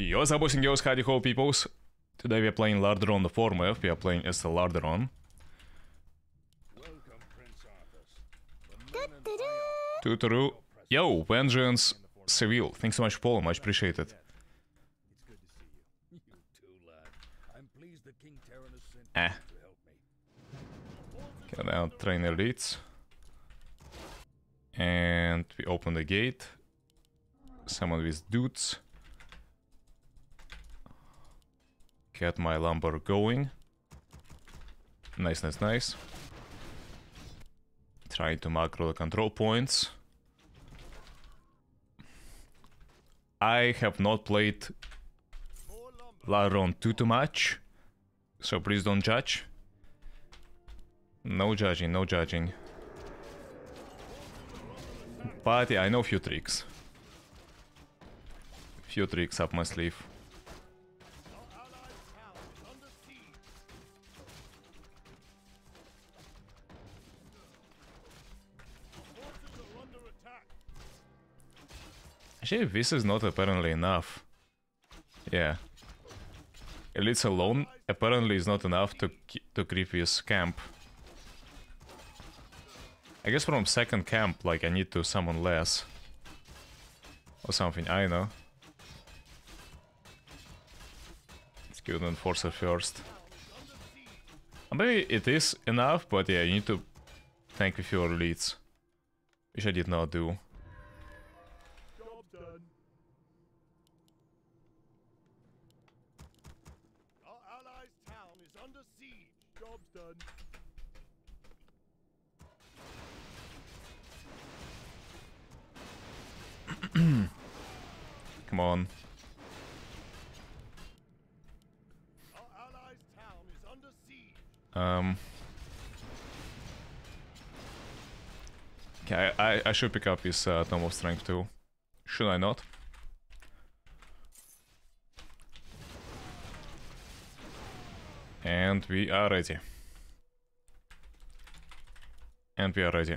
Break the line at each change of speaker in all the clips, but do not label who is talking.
Yo, boys and girls, howdy ho peoples. Today we are playing Lordaeron the Foremath, we are playing as the Lordaeron. Tutoru. Yo, Vengeance Civil. Thanks so much for following, much appreciated. Eh. Okay, now trainer leads. And we open the gate. Someone with dudes. Get my lumber going. Nice, nice, nice. Trying to macro the control points. I have not played Laron 2 too much, so please don't judge. No judging, no judging. But yeah, I know a few tricks. Few tricks up my sleeve. Actually, this is not apparently enough. Yeah. Elites alone apparently is not enough to to creep his camp. I guess from second camp, like, I need to summon less. Or something, I know. Let's go and force it first. Uh, maybe it is enough, but yeah, you need to tank with your leads. Which I did not do. Come on. Um. Okay, I, I should pick up his uh, of Strength too. Should I not? And we are ready. And we are ready.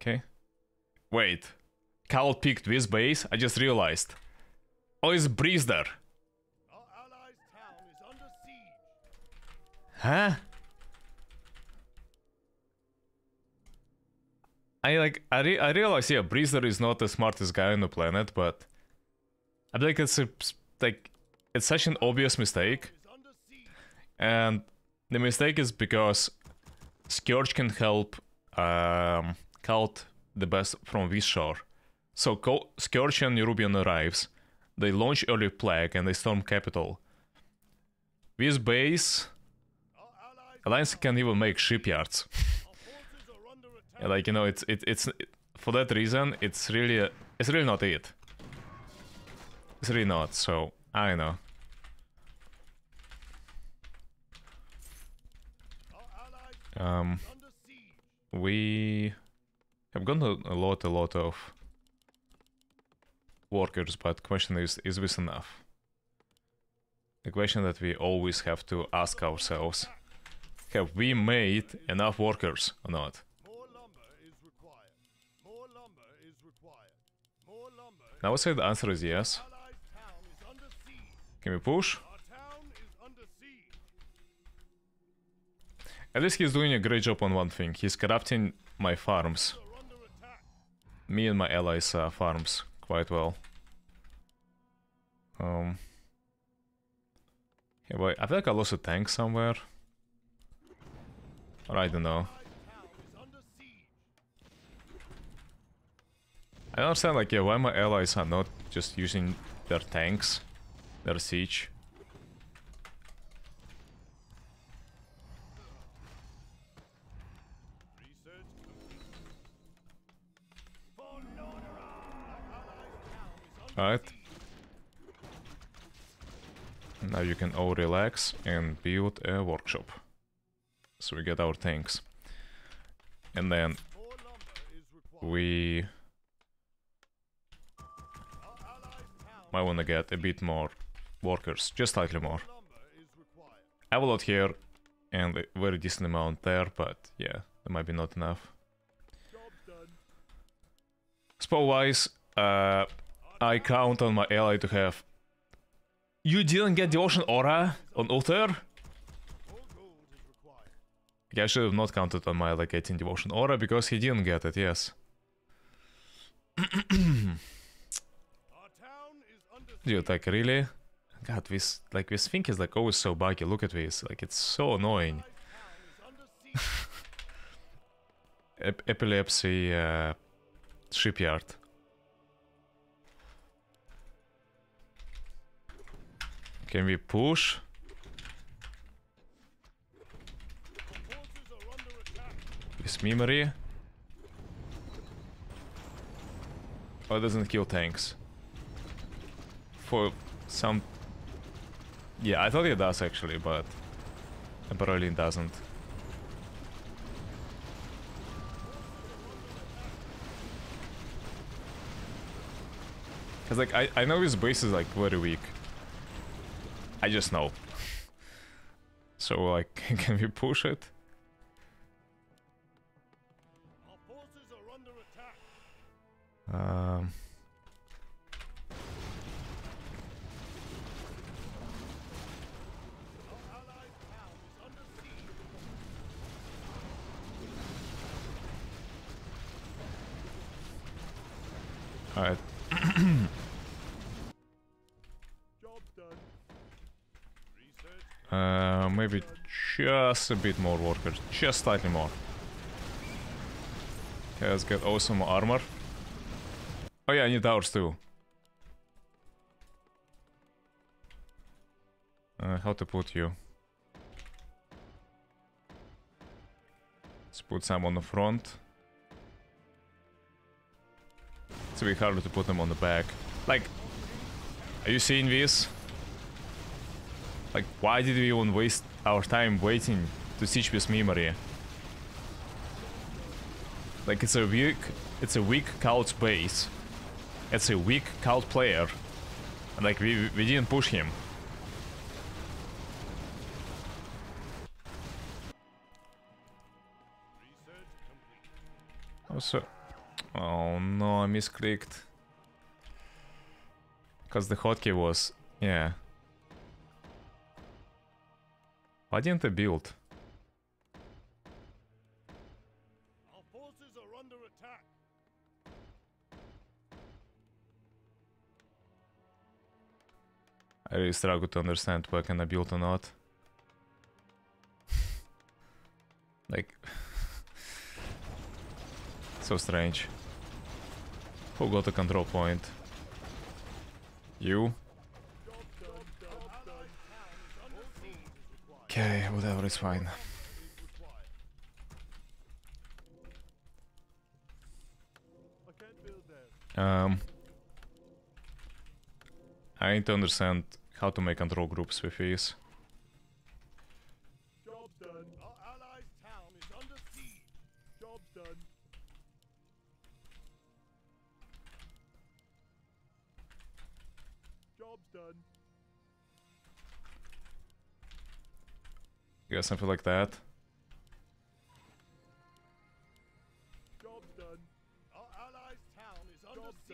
Okay. Wait. Cal picked this base? I just realized. Oh, it's Breeze there. Huh? I like I re I realize yeah, Breezer is not the smartest guy on the planet, but I think it's a, like it's such an obvious mistake, and the mistake is because Scourge can help um, Cult the best from this shore. So Co Scourge and Nerubian arrives. They launch early plague and they storm capital. This base, Alliance can even make shipyards. like you know, it's it, it's it, for that reason. It's really it's really not it. It's really not. So I know. Um, we have a, a lot, a lot of workers, but question is, is this enough? The question that we always have to ask ourselves, have we made enough workers or not? Now, I would say the answer is yes. Can we push? At least he's doing a great job on one thing. He's corrupting my farms. Me and my allies' uh, farms quite well. Um, yeah, wait, I feel like I lost a tank somewhere. Or I don't know. I don't understand, like, yeah, why my allies are not just using their tanks, their siege. Alright. Now you can all relax and build a workshop. So we get our tanks. And then we might want to get a bit more workers, just slightly more. I have a lot here and a very decent amount there, but yeah, that might be not enough. Spell wise, uh, I count on my ally to have. You didn't get the devotion aura on Uther? Okay, I should have not counted on my like getting devotion aura because he didn't get it, yes. Dude, like really? God, this like this thing is like always so buggy. Look at this, like it's so annoying. Ep epilepsy uh, shipyard. Can we push? This memory. Oh, it doesn't kill tanks. For some... Yeah, I thought it does actually, but... Apparently it doesn't. Cause like, I, I know his base is like very weak. I just know. so like, can we push it? Um... Alright. uh, maybe just a bit more workers, just slightly more. Okay, let's get awesome armor. Oh yeah, I need towers too. Uh, how to put you? Let's put some on the front. It's a bit harder to put them on the back. Like, are you seeing this? Like, why did we even waste our time waiting to teach this memory? Like, it's a weak, it's a weak cult base. It's a weak cult player. And like, we, we didn't push him. Also, Oh no, I misclicked. Because the hotkey was... yeah. Why didn't I build?
Our forces are under attack.
I really struggle to understand why can I build or not. like... so strange. Who got the control point? You? Okay, whatever, is fine. Um, I need to understand how to make control groups with these. Yeah, something like that.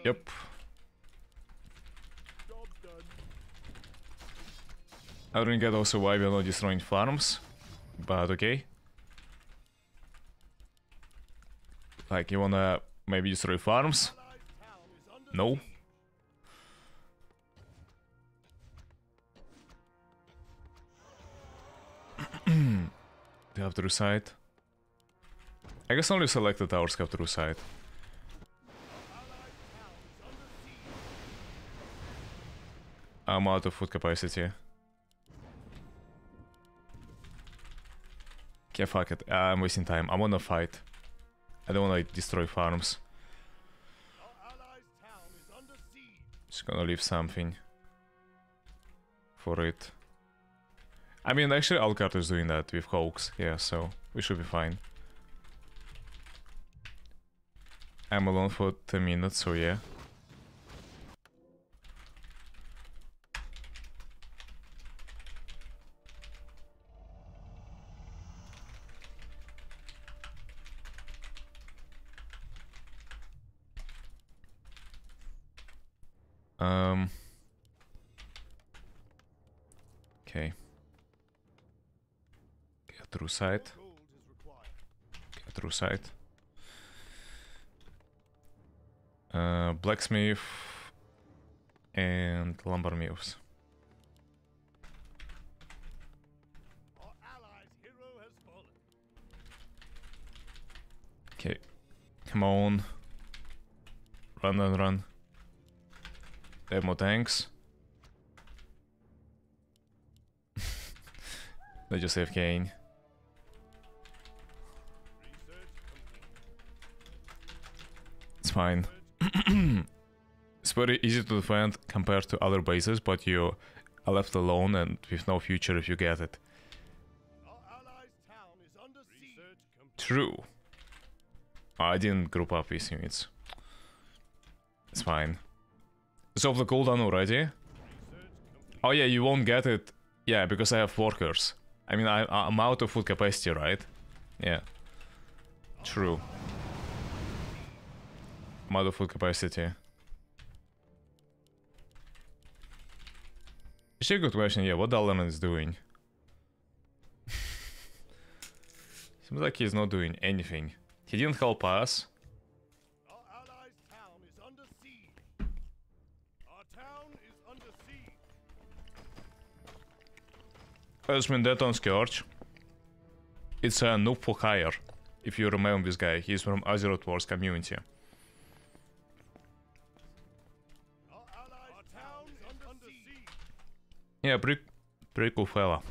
Yep. I don't get also why we're not destroying farms, but okay. Like, you wanna maybe destroy farms? No. True sight. I guess only selected towers true sight. I'm out of food capacity. Okay, fuck it. Uh, I'm wasting time. I wanna fight. I don't wanna destroy farms. Just gonna leave something for it. I mean, actually, Alcart is doing that with Hawks, yeah, so we should be fine. I'm alone for 10 minutes, so yeah. Um. Okay. Through
required.
Get true sight. Uh, blacksmith and lumber mills. Okay. Come on. Run and run. They have more tanks. they just have gain. Fine. it's very easy to defend compared to other bases, but you are left alone and with no future if you get it. True. I didn't group up these units. It's fine. So the cooldown already?
Eh?
Oh yeah, you won't get it. Yeah, because I have workers. I mean, I, I'm out of food capacity, right? Yeah. True. Of food capacity. A good question. Yeah, what the Dalaran is doing? Seems like he's not doing anything. He didn't help us. Dead on Scourge. It's a noob for hire. If you remember this guy, he's from Azeroth Wars community. Yeah, pretty, pretty cool fella.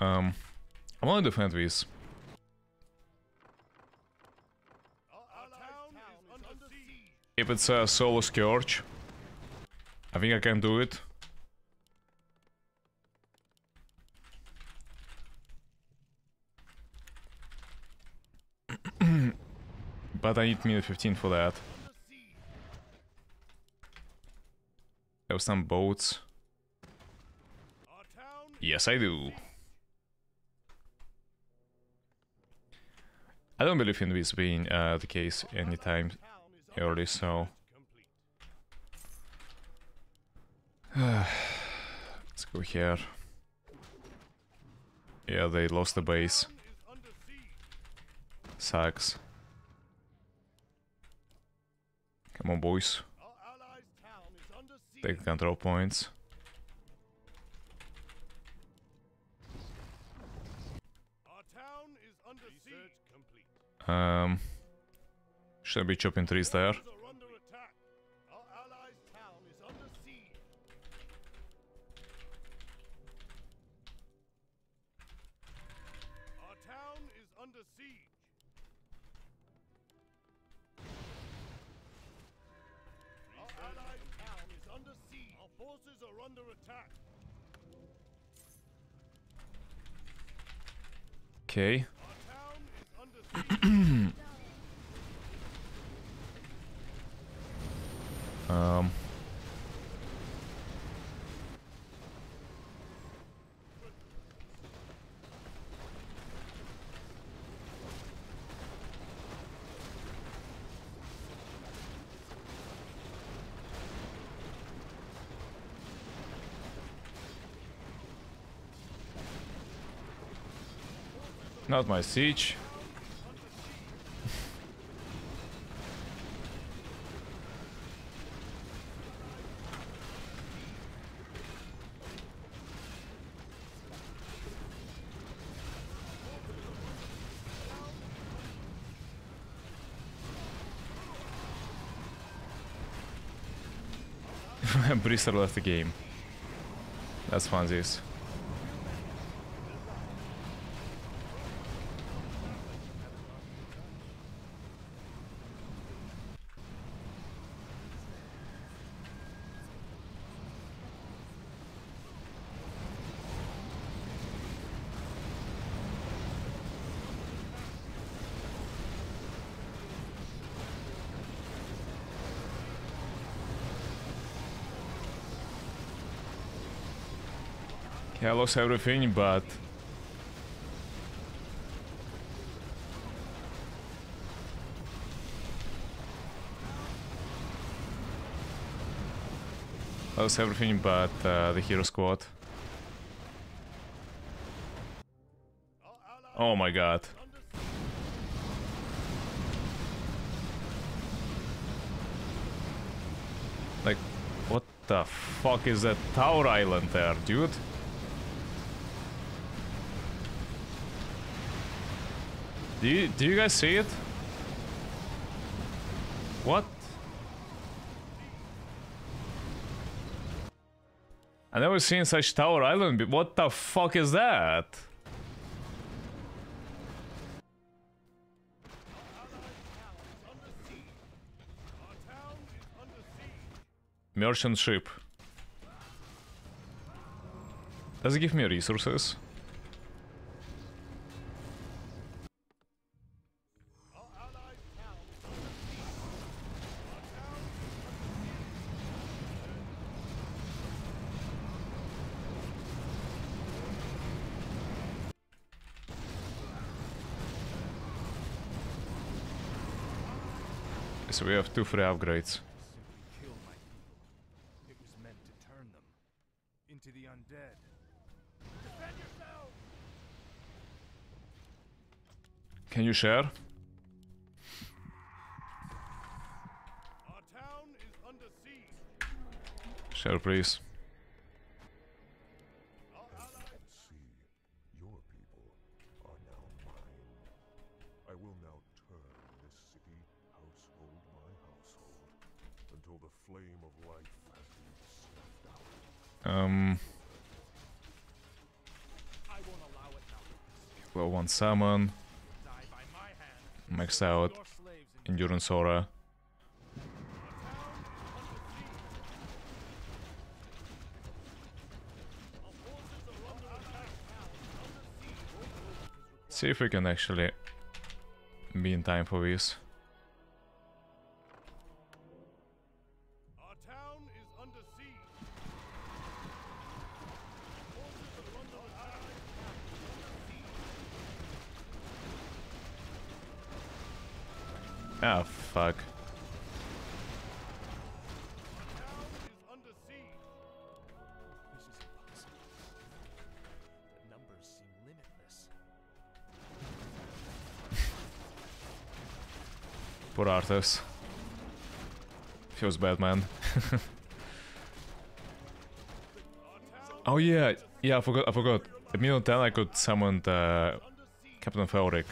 Um, I want to defend
siege.
If it's a solo Scourge, I think I can do it. But I need minute 15 for that.
Siege.
Have some boats. Yes, I do. I don't believe in this being uh, the case anytime early, so let's go here. Yeah, they lost the base. Sucks. Come on, boys. Take control points. Um, should I be chopping trees there. Okay. Um. Not my siege. Brister left the game. That's funsies. close everything, but... Close everything but uh, the hero squad. Oh my god. Like, what the fuck is that tower island there, dude? Do you, do you guys see it? What? I never seen such tower island. What the fuck is that? Merchant ship. Does it give me resources? So we have two free upgrades.
into the undead.
Can you share?
Our town is under siege.
Share, please. 1 summon, max out, endurance aura. See if we can actually be in time for this. Arthas. Feels bad, man. oh yeah, yeah, I forgot, I forgot. At minimum 10 I could summon uh, Captain Falric.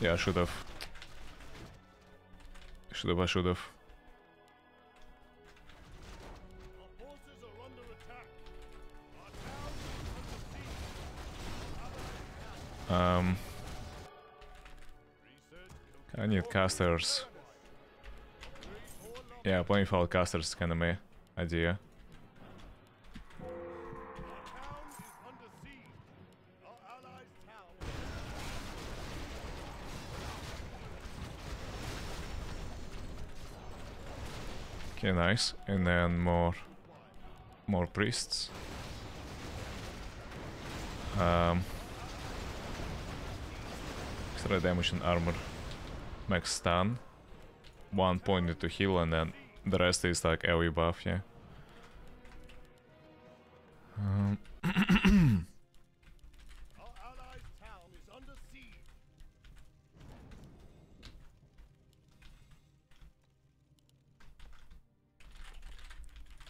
Yeah, I should have. Should have, I should have. Need casters. Yeah, playing without casters is kinda my idea. Okay, nice. And then more, more priests. Um, extra damage and armor. Max stun. One pointed to heal, and then the rest is like AoE buff. Yeah. Um.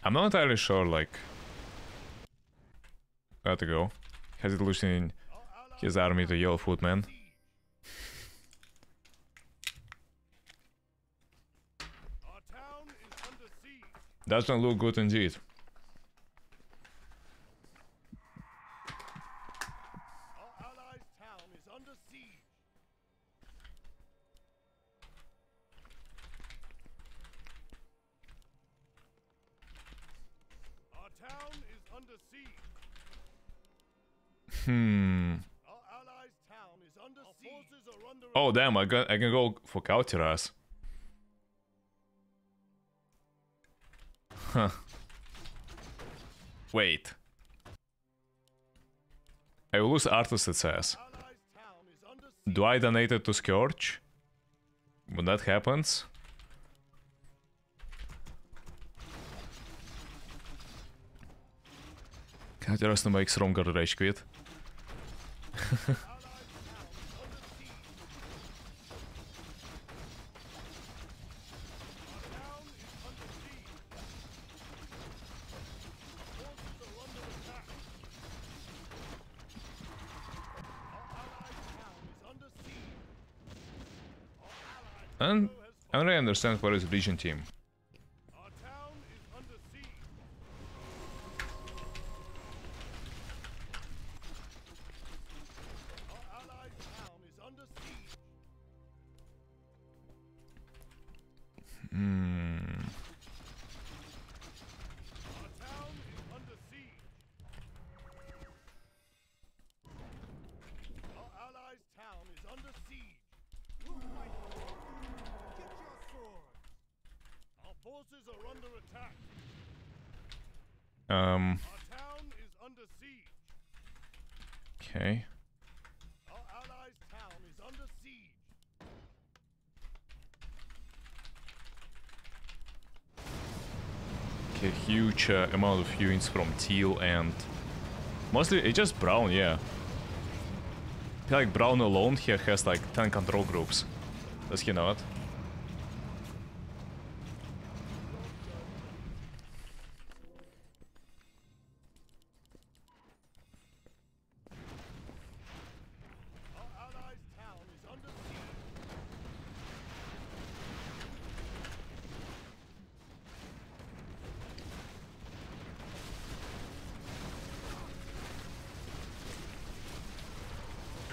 I'm not entirely sure, like, where to go. Has it
allies'
his army to Yellow Footman?
Our town is under siege.
Doesn't look good indeed.
Our allies' town is under siege. Our town is under siege.
Hmm.
Our allies' town is under siege. Forces are under. Hmm. Our town is under sea.
Oh damn! I can I can go for Kauteras. Huh. Wait. I will lose Arthas, it says. Do I donate it to Scourge? When that happens... Can I just make Stronger Rage Quit? I don't really understand what is Legion team. Huge uh, amount of units from teal and mostly it's just brown, yeah. Like brown alone here has like 10 control groups. Does he not?
Our allies' town is under siege. Our allies' town is under siege. Our forces are under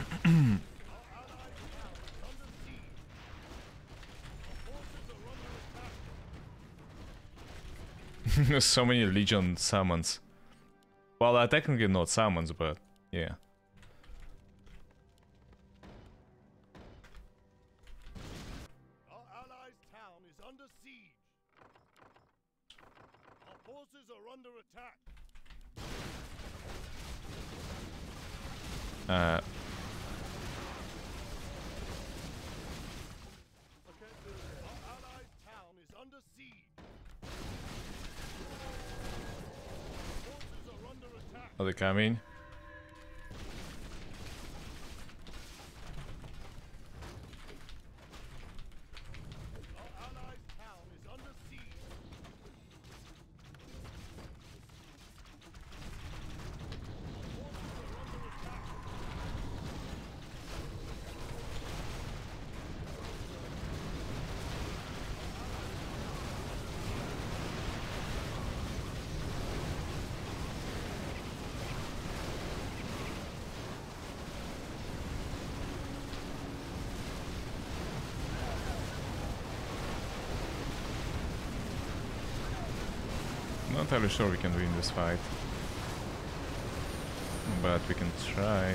attack.
so many Legion summons. Well, uh, technically not summons, but yeah. Coming?
Our allies' town is under siege. Our forces are under attack.
Not entirely sure we can win this fight. But we can try.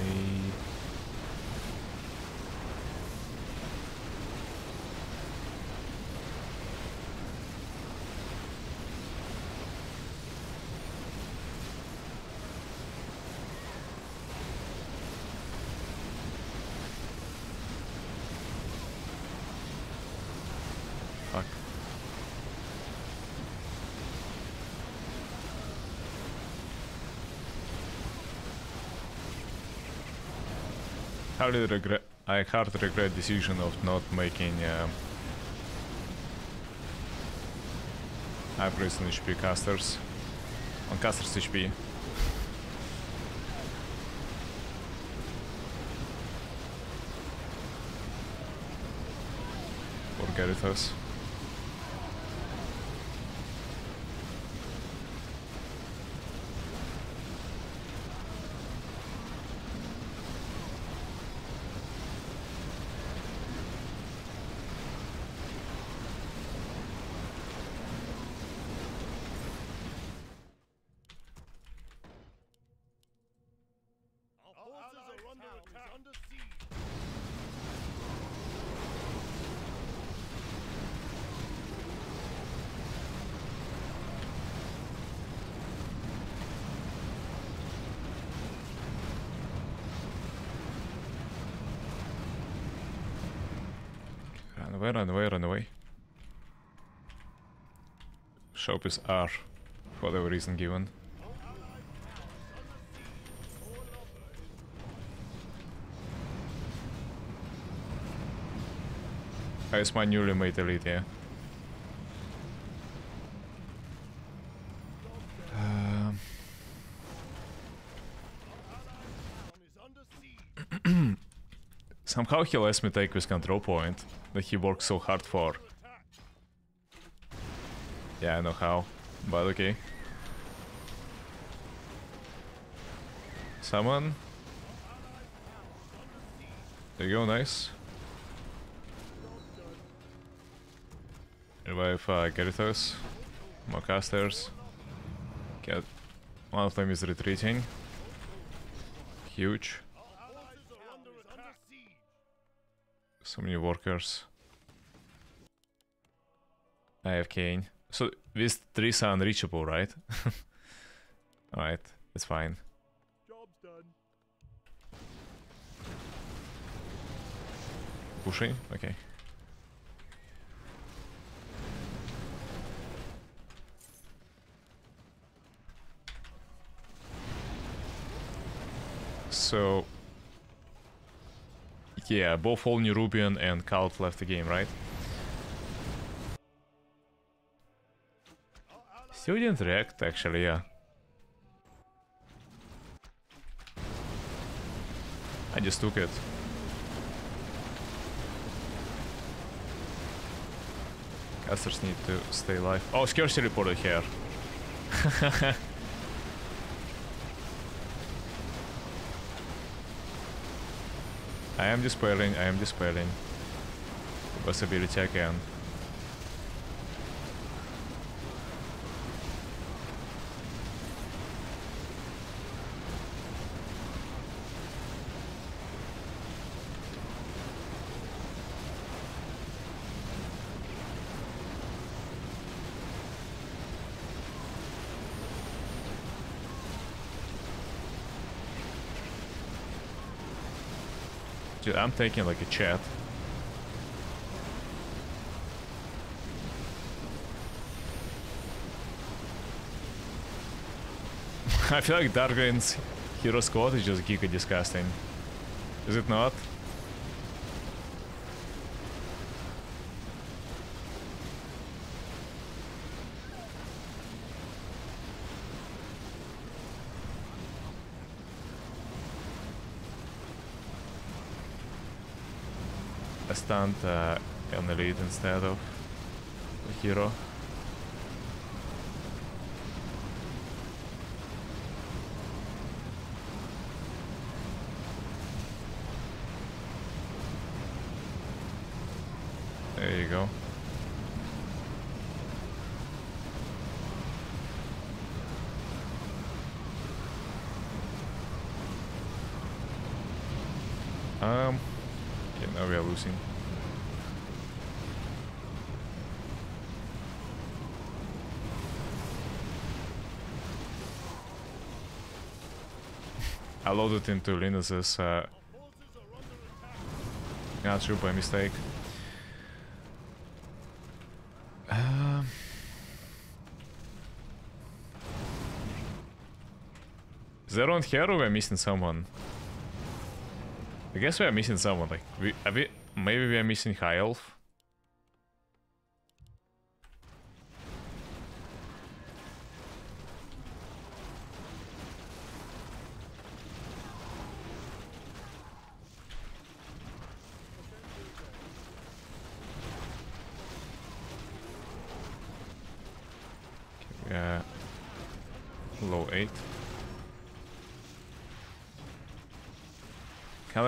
Fuck. Hardly regret. I hard regret decision of not making um, upgrades on HP casters. On casters HP. For Geritas. Shop is R, for whatever reason given. Oh, it's my newly made elite, yeah. Um. Somehow he lets me take this control point that he worked so hard for. Yeah, I know how, but okay. Summon. There you go, nice. Revive uh, Gyarados. More casters. Get one of them is retreating. Huge. So many workers. I have Kane. So these trees are unreachable, right? Alright, it's fine.
Job's done.
Pushing? Okay. So... Yeah, both All Nerubian and Cult left the game, right? Still didn't react, actually, yeah. I just took it. Casters need to stay alive. Oh, Scarce reported here. I am dispelling, I am dispelling. Possibility again. Dude, I'm taking like a chat. I feel like Darkgreen's hero squad is just giga disgusting. Is it not? I stunned uh, an elite instead of the hero. There you go. Um, okay, now we are losing. I loaded into Linus's uh,
Forces are under attack.
yeah, true by mistake. Um, Zero and Hero, we're missing someone. I guess we are missing someone. Like, we, are we, maybe we are missing High Elf.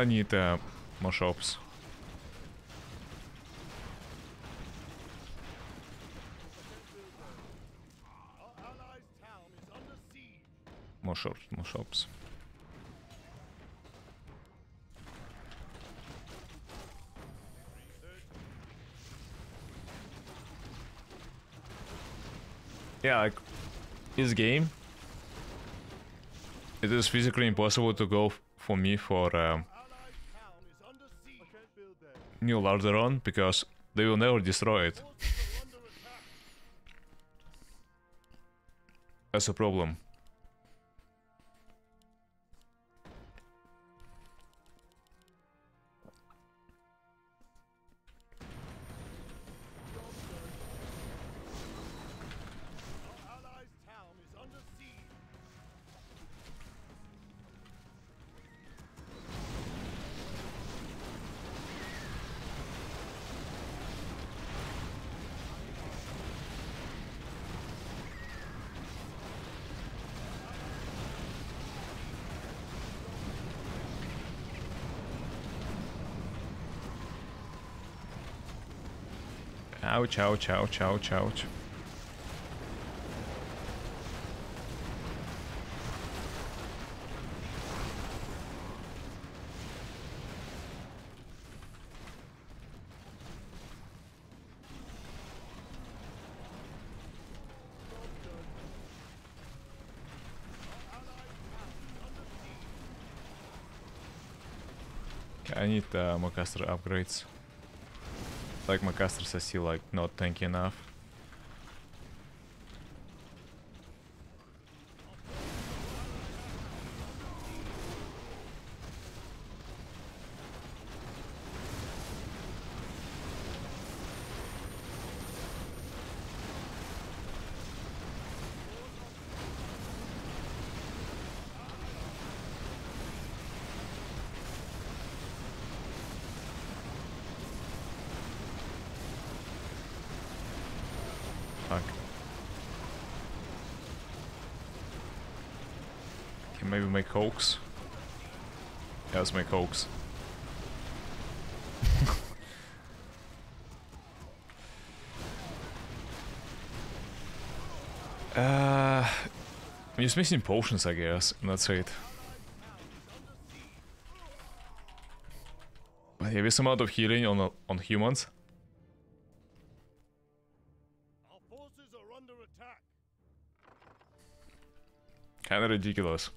Kinda need uh, more shops. More shops, more shops. Yeah, like this game, it is physically impossible to go for me for um, New Lordaeron because they will never destroy it.
Forces are under attack.
That's a problem. Ouch, ouch, ouch, ouch, ouch. I need uh, Macaster upgrades. Like Macasters are still like not tanky enough. Fuck. Can maybe make hoax? Yeah, make hoax. uh, I'm just missing potions, I guess, and that's it. But heaviest amount of healing on on humans. Kinda ridiculous.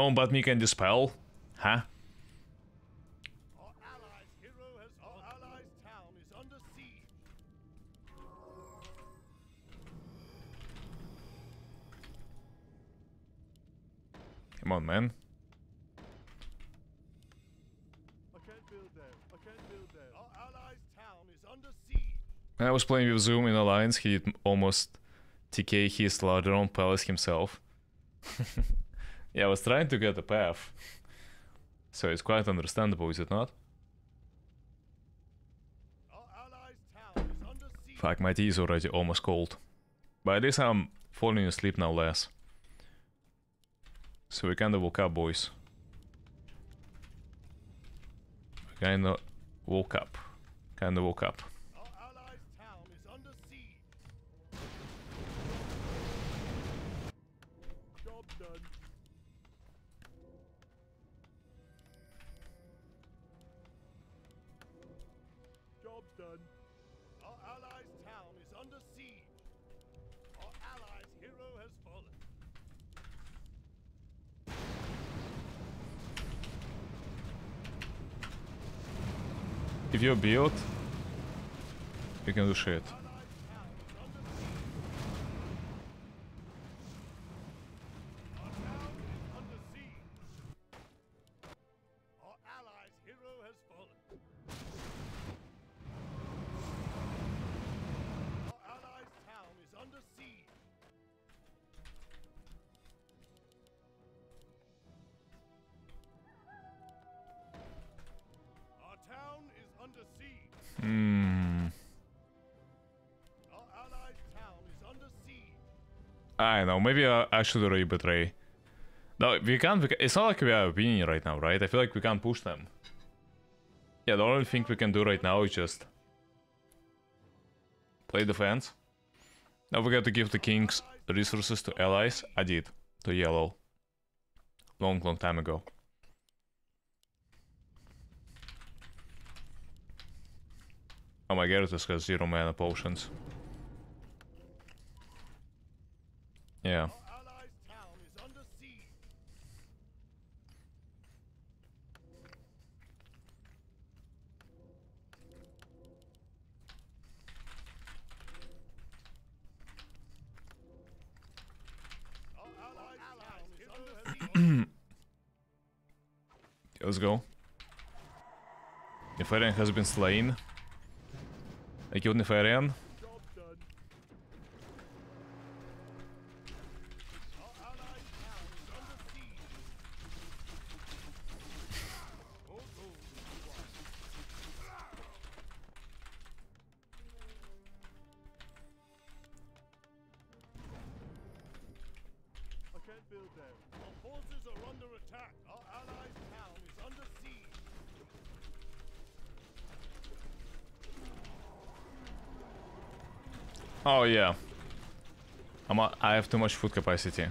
No one but me can dispel? Huh? Come on, man.
I
was playing with Zoom in Alliance, he did almost TK his Lordaeron palace himself. yeah, I was trying to get a path. So it's quite understandable, is it not? Fuck, my tea is already almost cold. By this I'm falling asleep now less. So we kinda woke up, boys. We kinda woke up. Kinda woke up. If you're built, you can maybe I, I should already betray. No, we can't, we it's not like we are winning right now, right? I feel like we can't push them. Yeah, the only thing we can do right now is just play defense. Don't forget to give the kings resources to allies. I did, to yellow. Long, long time ago. Oh my god, this has zero mana potions. Yeah.
Our allies' town is under siege. Our allies' town is under siege.
Let's go. Nefarian has been slain. I killed Nefarian.
Our forces are under attack. Our allies' town is under siege.
Oh yeah. I'm I have too much food capacity.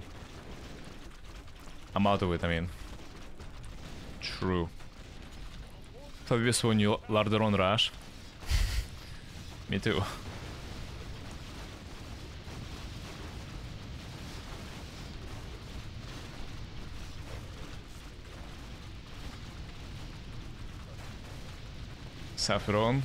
I'm out of it, I mean. True. Thought we saw new Lordaeron Rush. Me too. Saffron.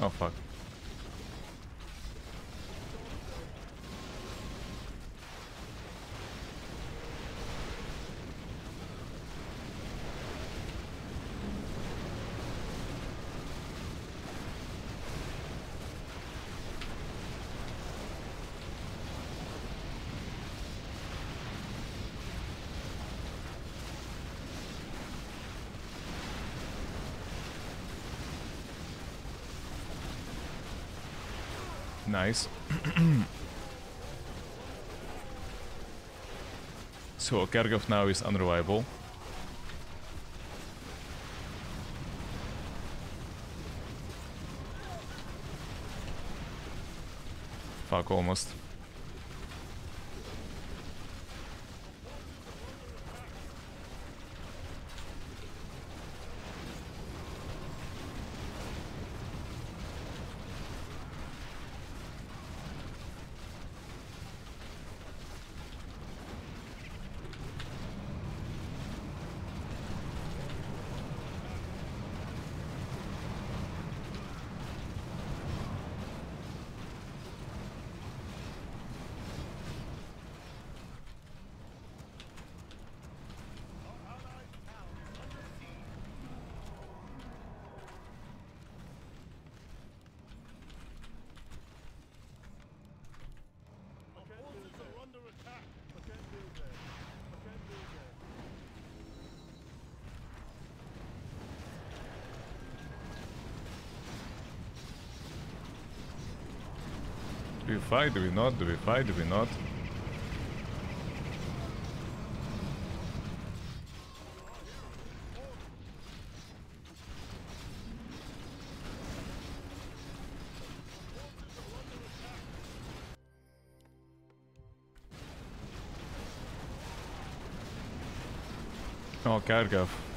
Oh fuck. Nice. so Kergov now is unreliable. Fuck, almost. Fight? Do we not? Do we fight? Do we not? Oh, Kargov.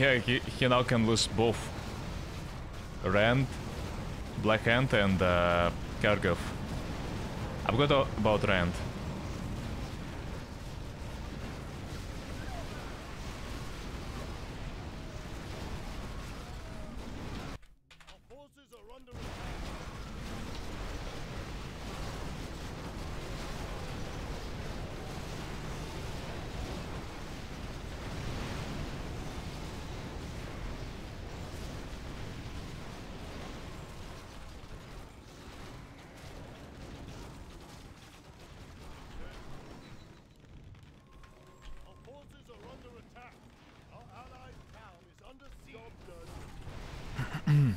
Yeah, he, he now can lose both Rend, Black Hand, and uh, Kargov. I've got about Rend.
Our forces are under attack. Our forces are under attack. Our allies' town is under siege. Job Hmm.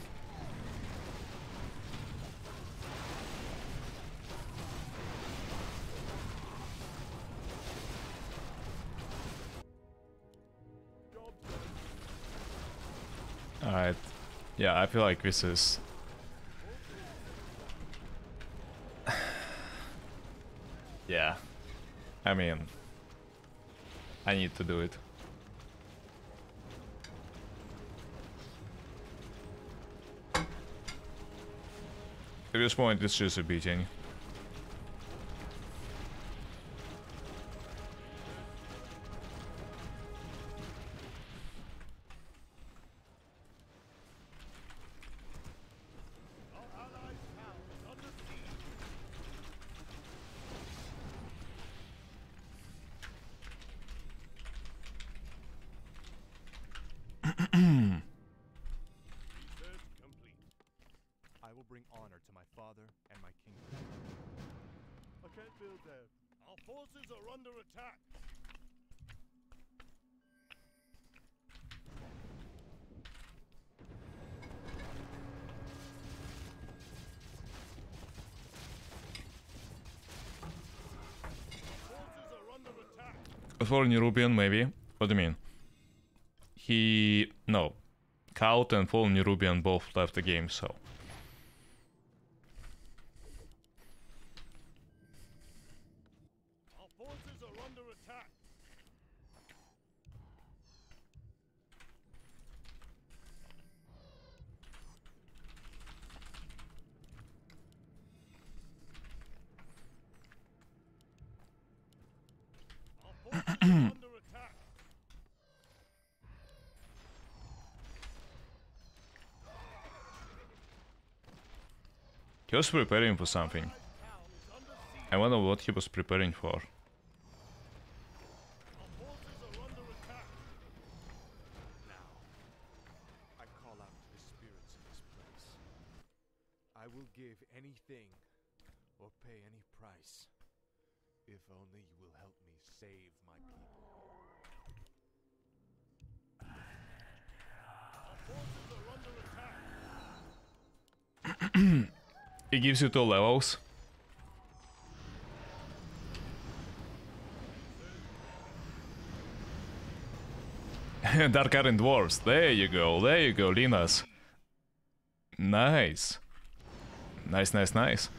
done.
Alright. Yeah, I feel like this is... yeah. I mean... I need to do it. At this point, it's just a beating. For Nerubian, maybe. What do you mean? He no, Kaut and Fallen Nerubian both left the game, so
Our forces are under attack. Our forces are under attack.
he was preparing for something. I wonder what he was preparing for.
Our forces are under attack.
Now, I call out to the spirits in this place. I will give anything or pay any price if only you will help me save my people.
Our forces are under attack.
He gives you two levels. Dark Iron Dwarves. There you go. There you go, Linas. Nice. Nice, nice, nice.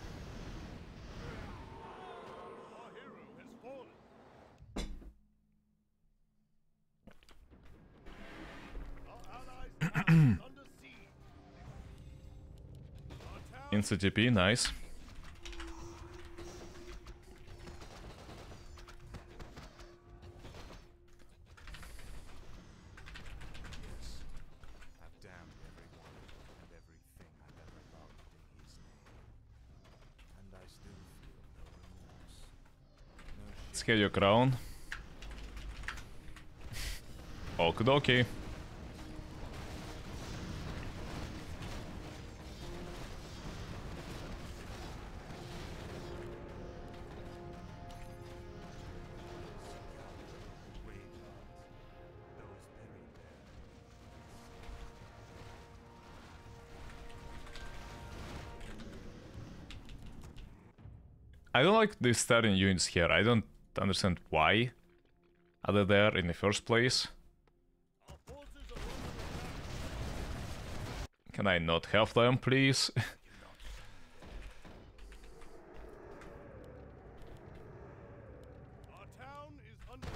Our hero has fallen. Our allies' town is under siege. Our town
Insta TP, nice.
Yes, I've damned everyone and everything I've ever loved in his name. And I still feel no remorse. No
Let's get your crown. Okie dokie. I don't like these starting units here. I don't understand why are they there in the first place. Can I not have them, please?
Our town is under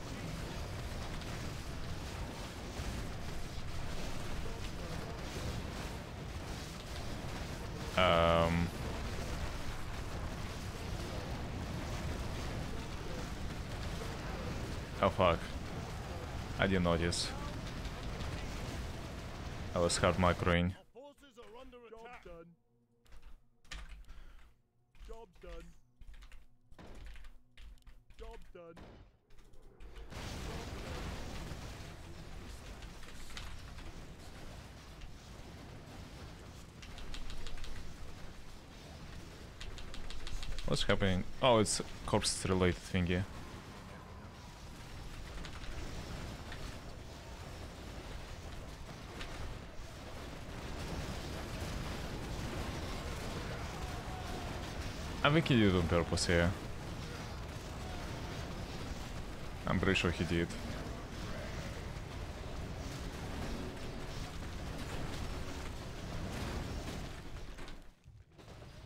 siege.
um. Oh fuck. I didn't notice. I was hard microing. What's happening? Oh, it's corpse related thingy. I think he did it on purpose here. I'm pretty sure he did.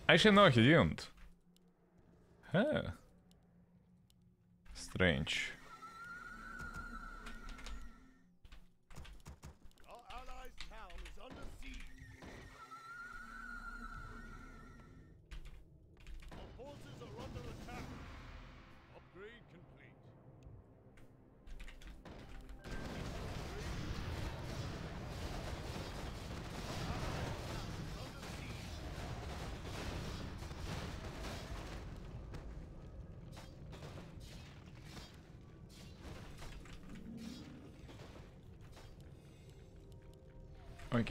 Actually, no, he didn't. Huh. Strange.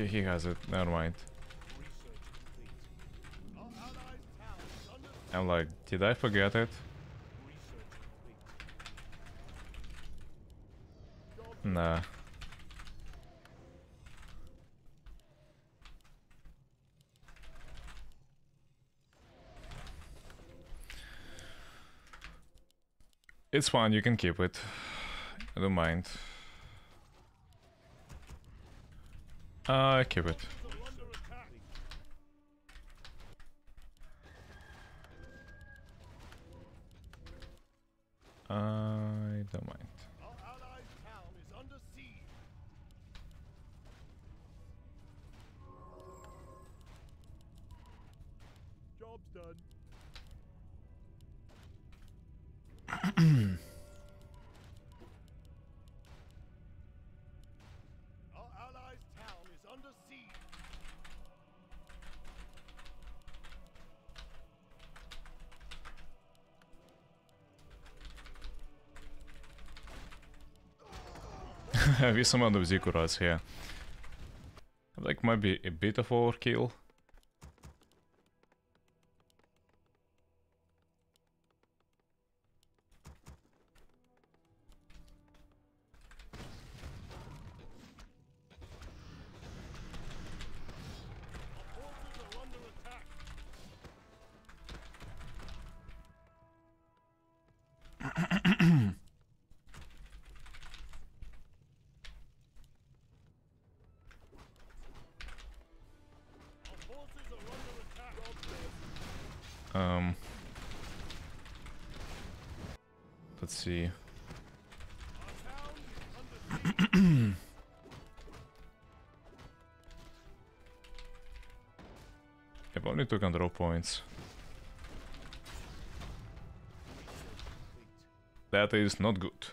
Okay, he has it. Never mind. I'm like, did I forget it? Nah. It's fine, you can keep it. I don't mind. Uh, keep it. With some of ziggurats here. Like, might be a bit of overkill. That is not good.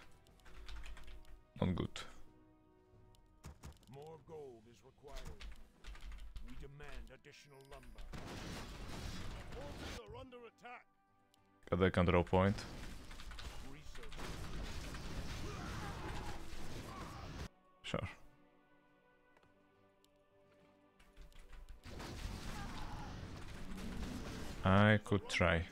Not good.
More gold is required. We demand additional lumber. Forces are under attack.
Got the control point. Sure. I could try.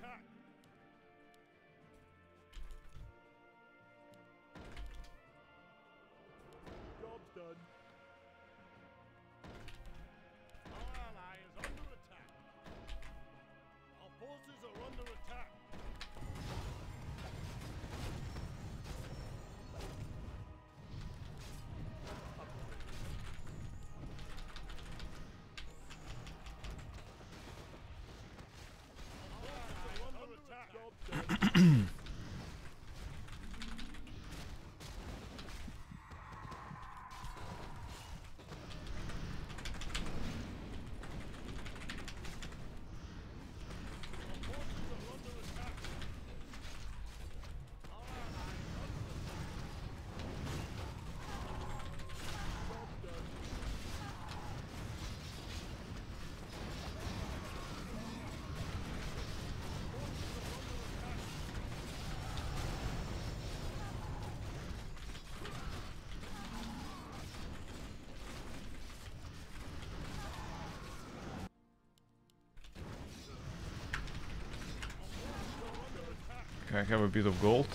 Have a bit of gold.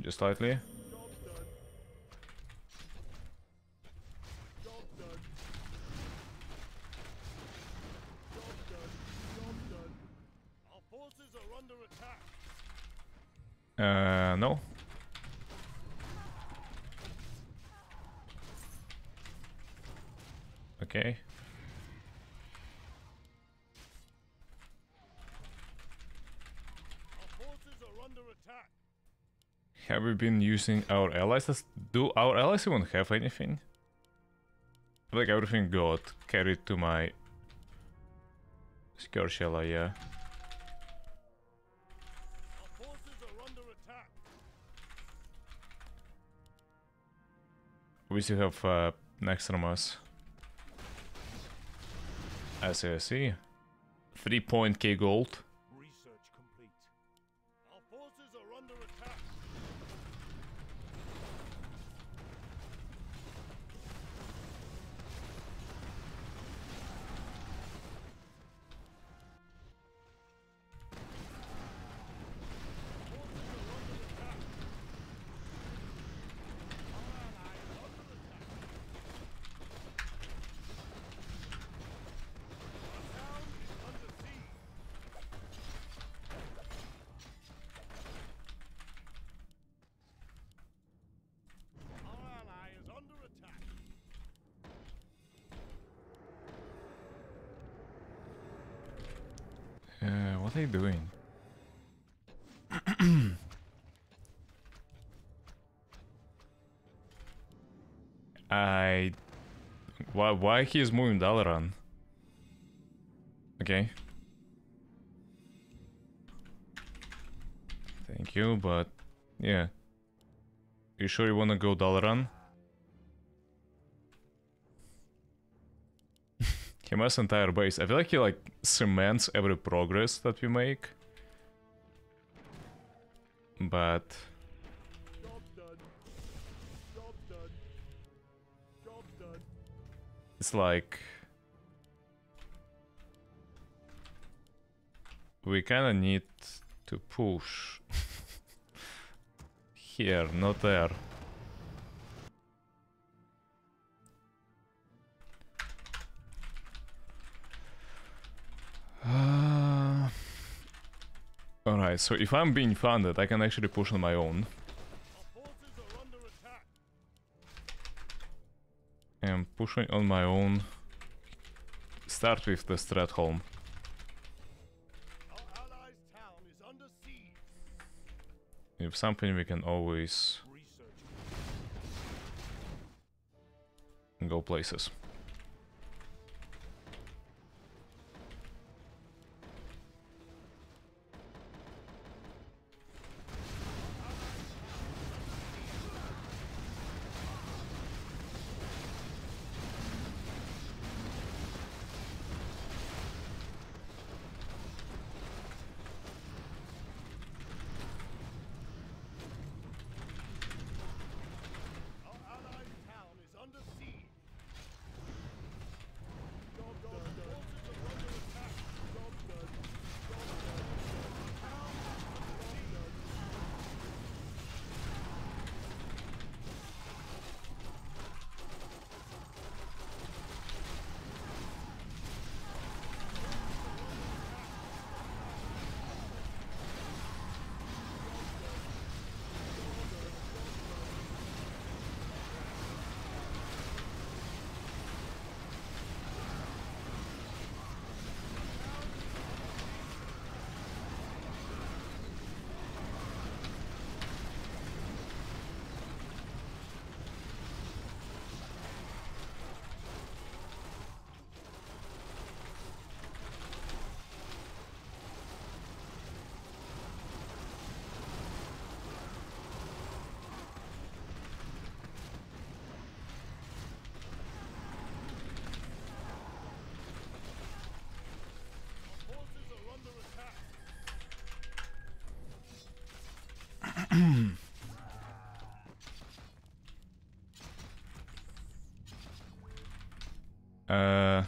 Just slightly.
Job's done. Job's
Have we been using our allies? as- Do our allies even have anything? Like everything got carried to my Scourge yeah.
Our forces are under attack.
We still have uh, us. I see, I see. 3 point K gold. You doing? I... Why, why he is moving Dalaran? Okay. Thank you, but... Yeah. You sure you wanna go Dalaran? He must entire base. I feel like he like cements every progress that we make. But...
Job done. Job done. Job done.
It's like we kind of need to push here, not there. Uh, Alright, so if I'm being funded, I can actually push on my own. And pushing on my own. Start with the
Stratholme.
If something we can always go places. Uh,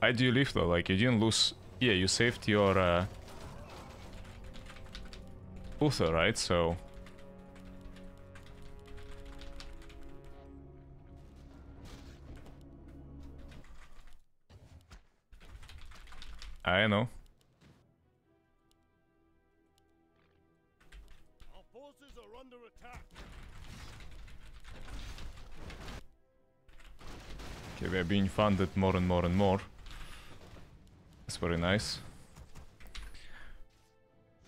why do leave though? Like you didn't lose. Yeah, you saved your uh, Uther, right? So Funded more and more and more. That's very nice.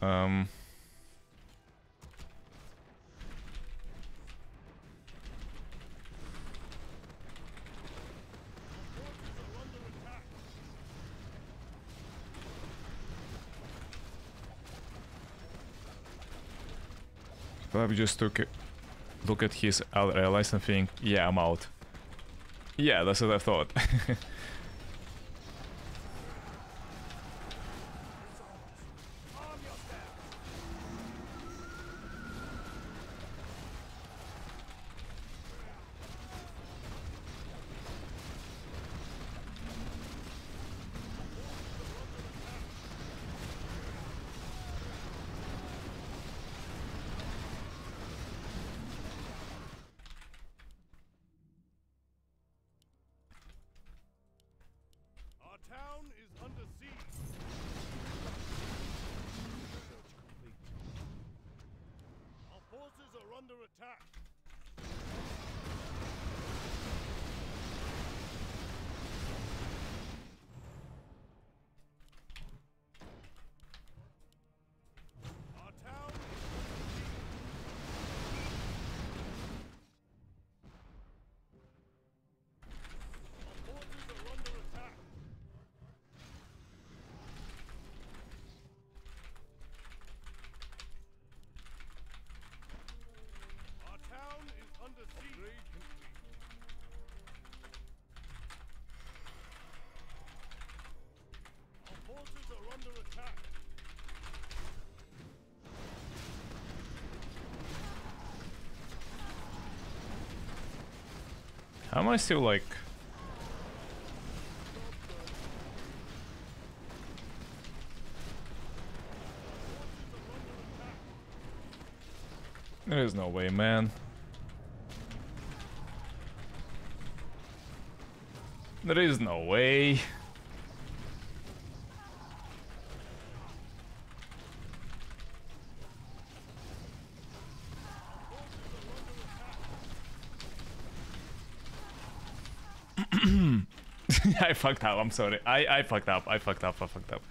Um. Probably just took a look at his al- allies and think, yeah, I'm out. Yeah, that's what I thought. I still like? There is no way, man. There is no way. I fucked up. I'm sorry. I I fucked up. I fucked up. I fucked up.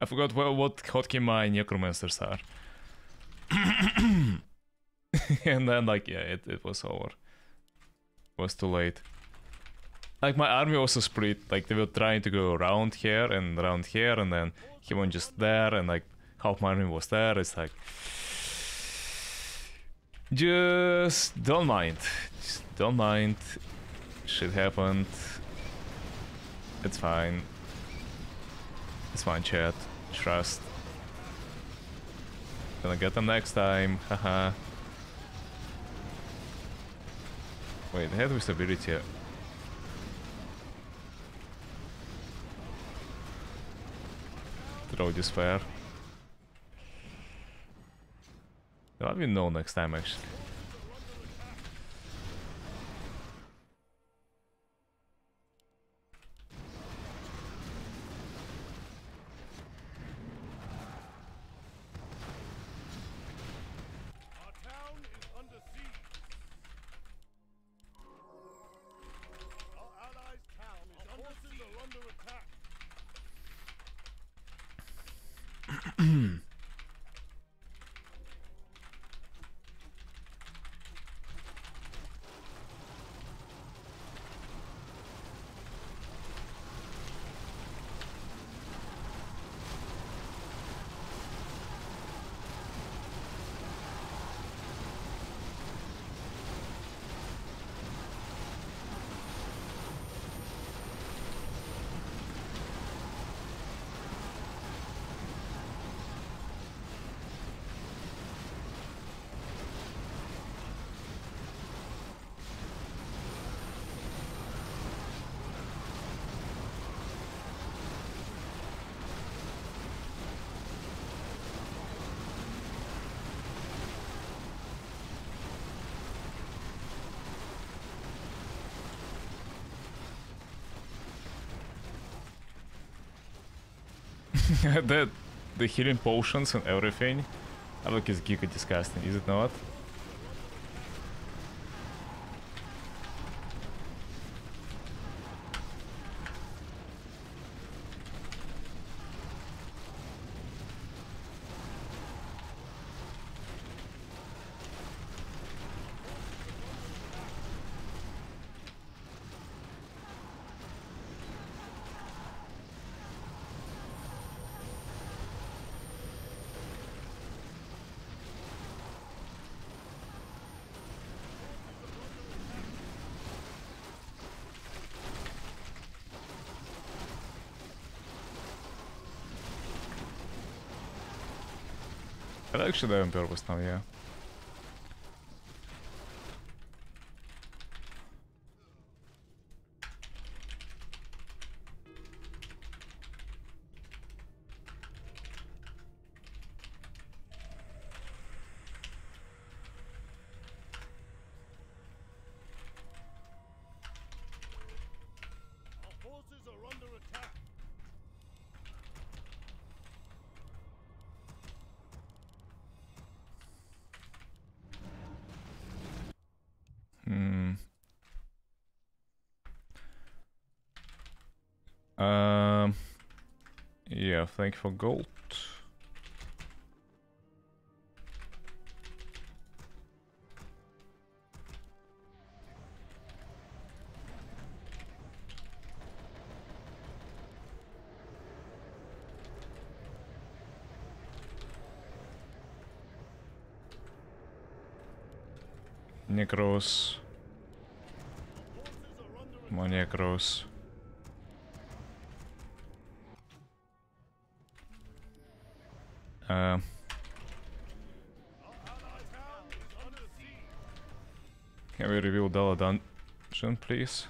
I forgot what what hotkey my necromancers are. and then like yeah, it, it was over. It was too late. Like my army also split. Like they were trying to go around here and around here, and then he went just there, and like half my army was there. It's like just don't mind. Just don't mind. Shit happened. It's fine. It's fine, chat. Trust. Gonna get them next time. Haha. Wait, head with ability. Throw despair. Let me know next time actually. the the healing potions and everything. I look is giga disgusting, is it not? Actually die on purpose now, yeah.
Forces are under
thank you for gold. Necros. My Necros. Can we review Della dungeon, please?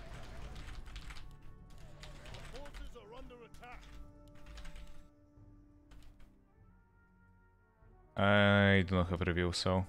I do not have review, so...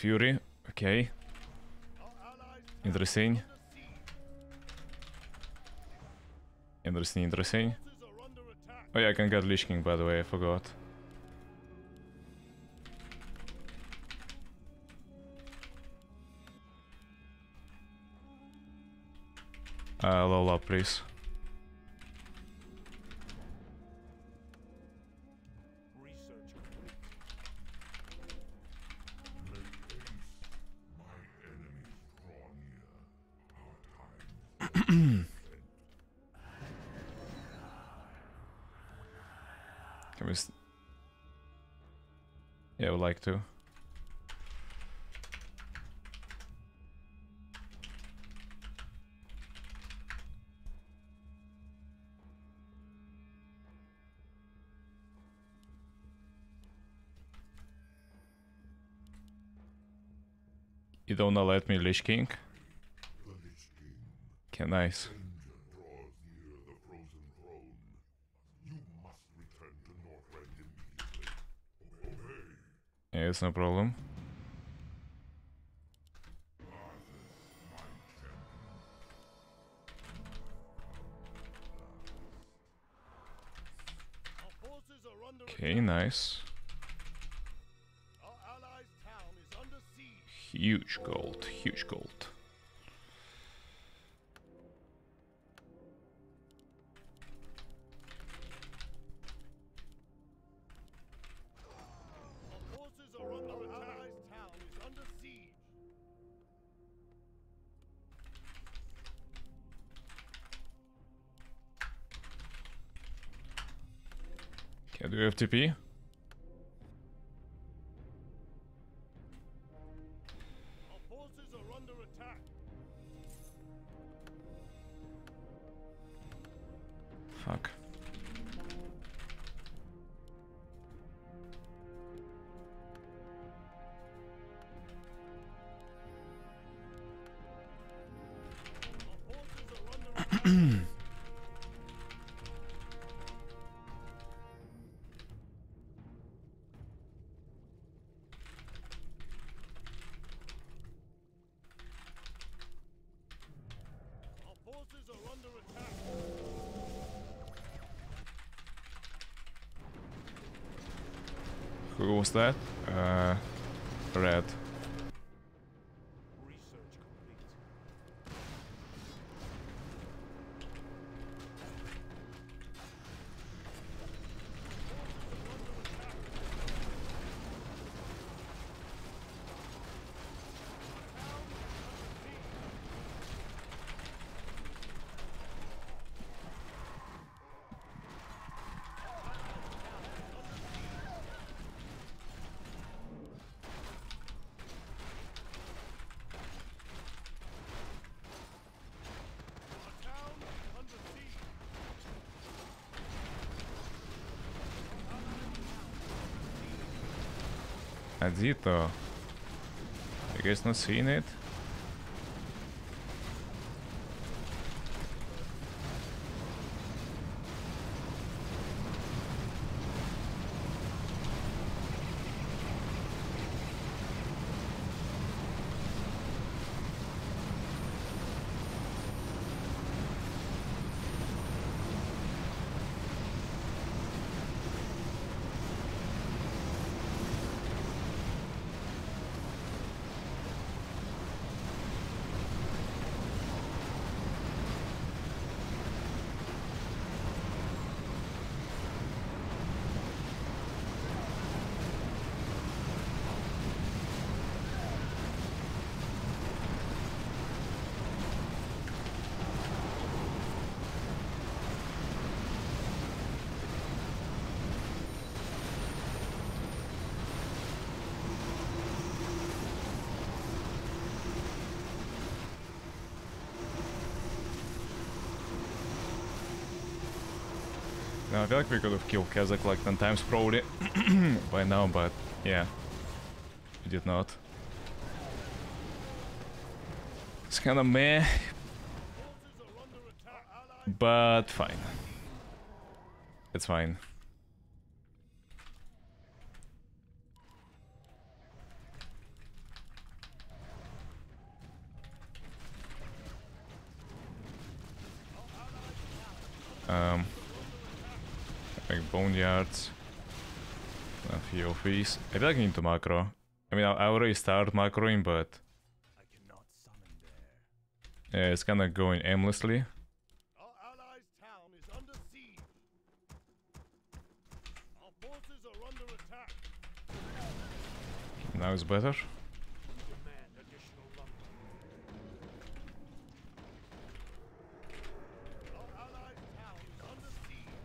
Fury. Okay. Interesting. Interesting, interesting. Oh yeah, I can get Lich King, by the way, I forgot. Uh, level up, please. back to. You don't let me Lich King? Okay, nice. it's no problem. Okay, nice. Huge gold, huge gold. FTP. that.
Attack.
I guys not seeing it? Feel like we could have killed Kazakh like 10 times probably by now, but yeah, we did not. It's kinda meh, but fine. It's fine. Um, like boneyards, a few of these. I feel like I need to macro. I mean, I, already started macroing, but
I cannot summon there.
yeah, it's kind of going aimlessly.
Our allies' town is under siege. Our forces are under attack.
Now it's better.
Demand additional lumber. Our allies' town is under siege.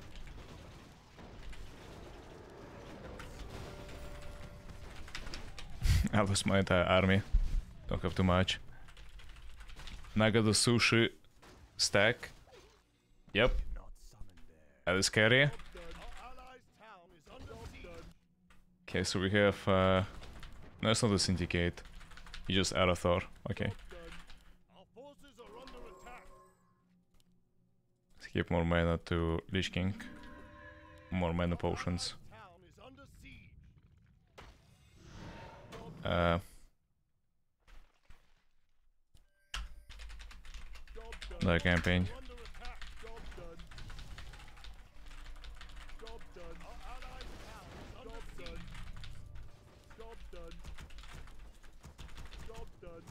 Lost my entire army. Don't have too much. The sushi stack. Yep, that is scary. Okay, so we have. Uh, no, it's not a syndicate. You just. Okay.
Are under attack.
Let's give more mana to Lich King. More mana potions.
Town is under siege.
Uh, the campaign.
Under attack. Job done. Job done. Our allies' town is under siege. Job done. Job done.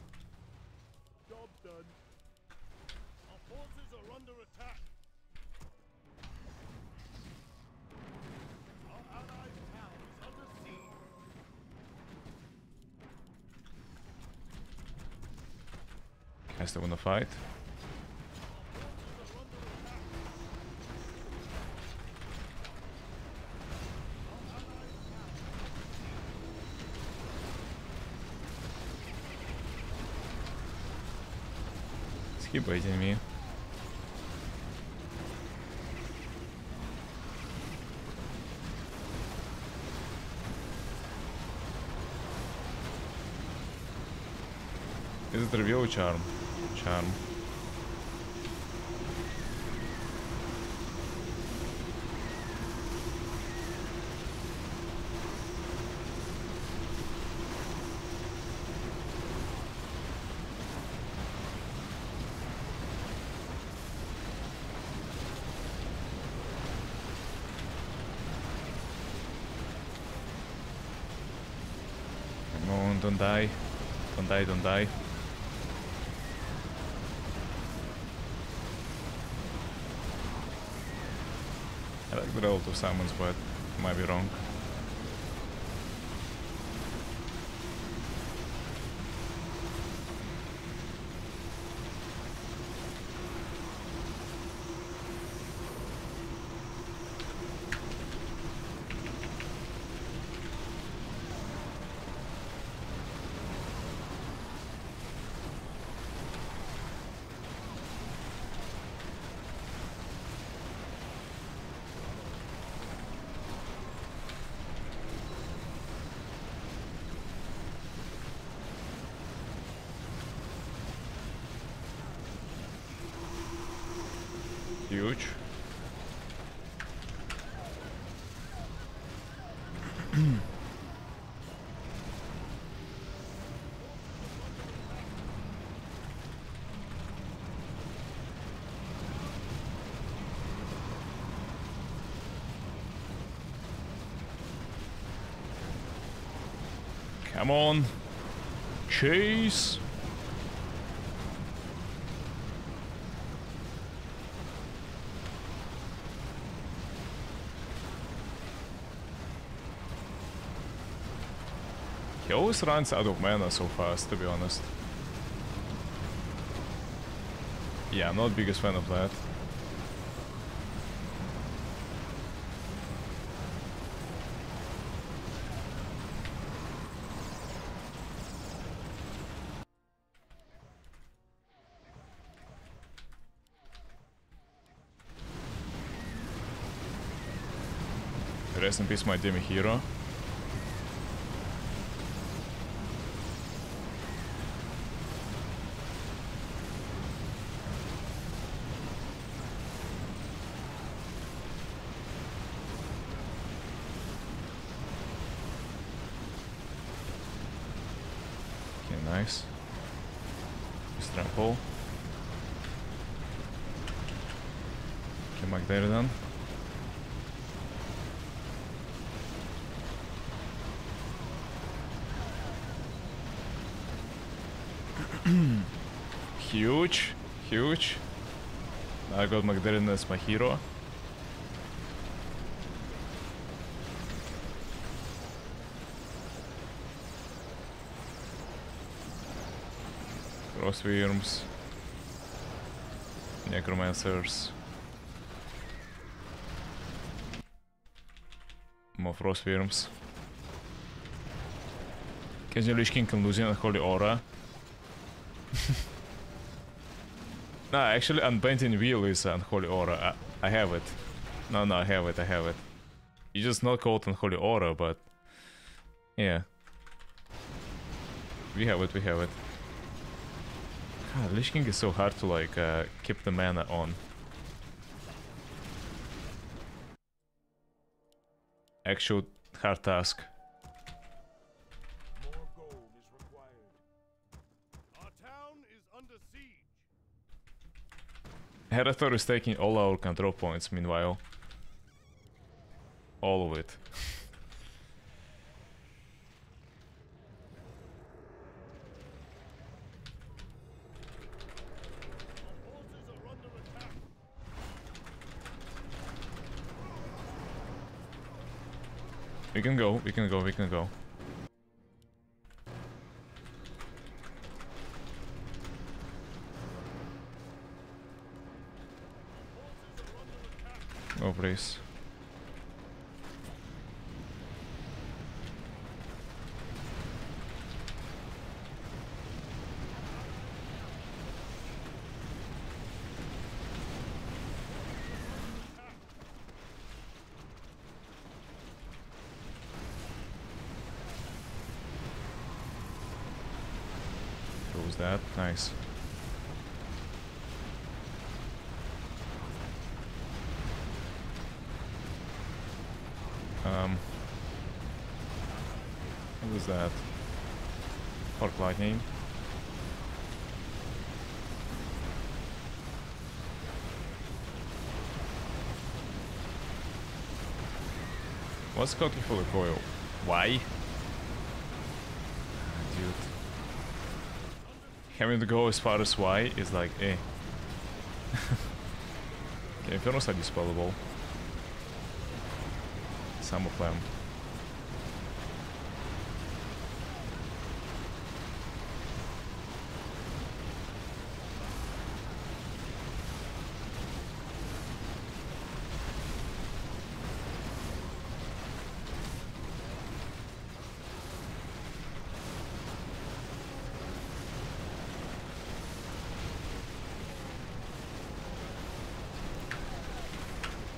Job done. Our forces are under attack. Our allies' town is under siege.
Guys, they wanna fight. Let's keep waiting me. Is it reveal charm? On, don't die. Don't die, don't die. I like the relative summons, but might be wrong. Come on. Chase. Runs out of mana so fast, to be honest. Yeah, I'm not biggest fan of that. Rest in peace, my Demi hero. I got Magdalene as my hero. Crossworms. Necromancers. More Frostworms. Lich King can lose in Holy Aura? No, actually, Unbending Wheel is Unholy Aura. I, I have it. No, no, I have it, I have it. You just not called Unholy Aura, but... Yeah. We have it, we have it. God, Lich King is so hard to, like, uh, keep the mana on. Actual hard task.
Arathor is
taking all our control points, meanwhile. All of it. We can go, we can go, we can go. Oh, please. Close that. Nice. Um, is that? Arc lightning. What's Cocky for the coil? Why? Dude. Having to go as far as Y is like, eh. okay, Infernos are dispellable. Some of them.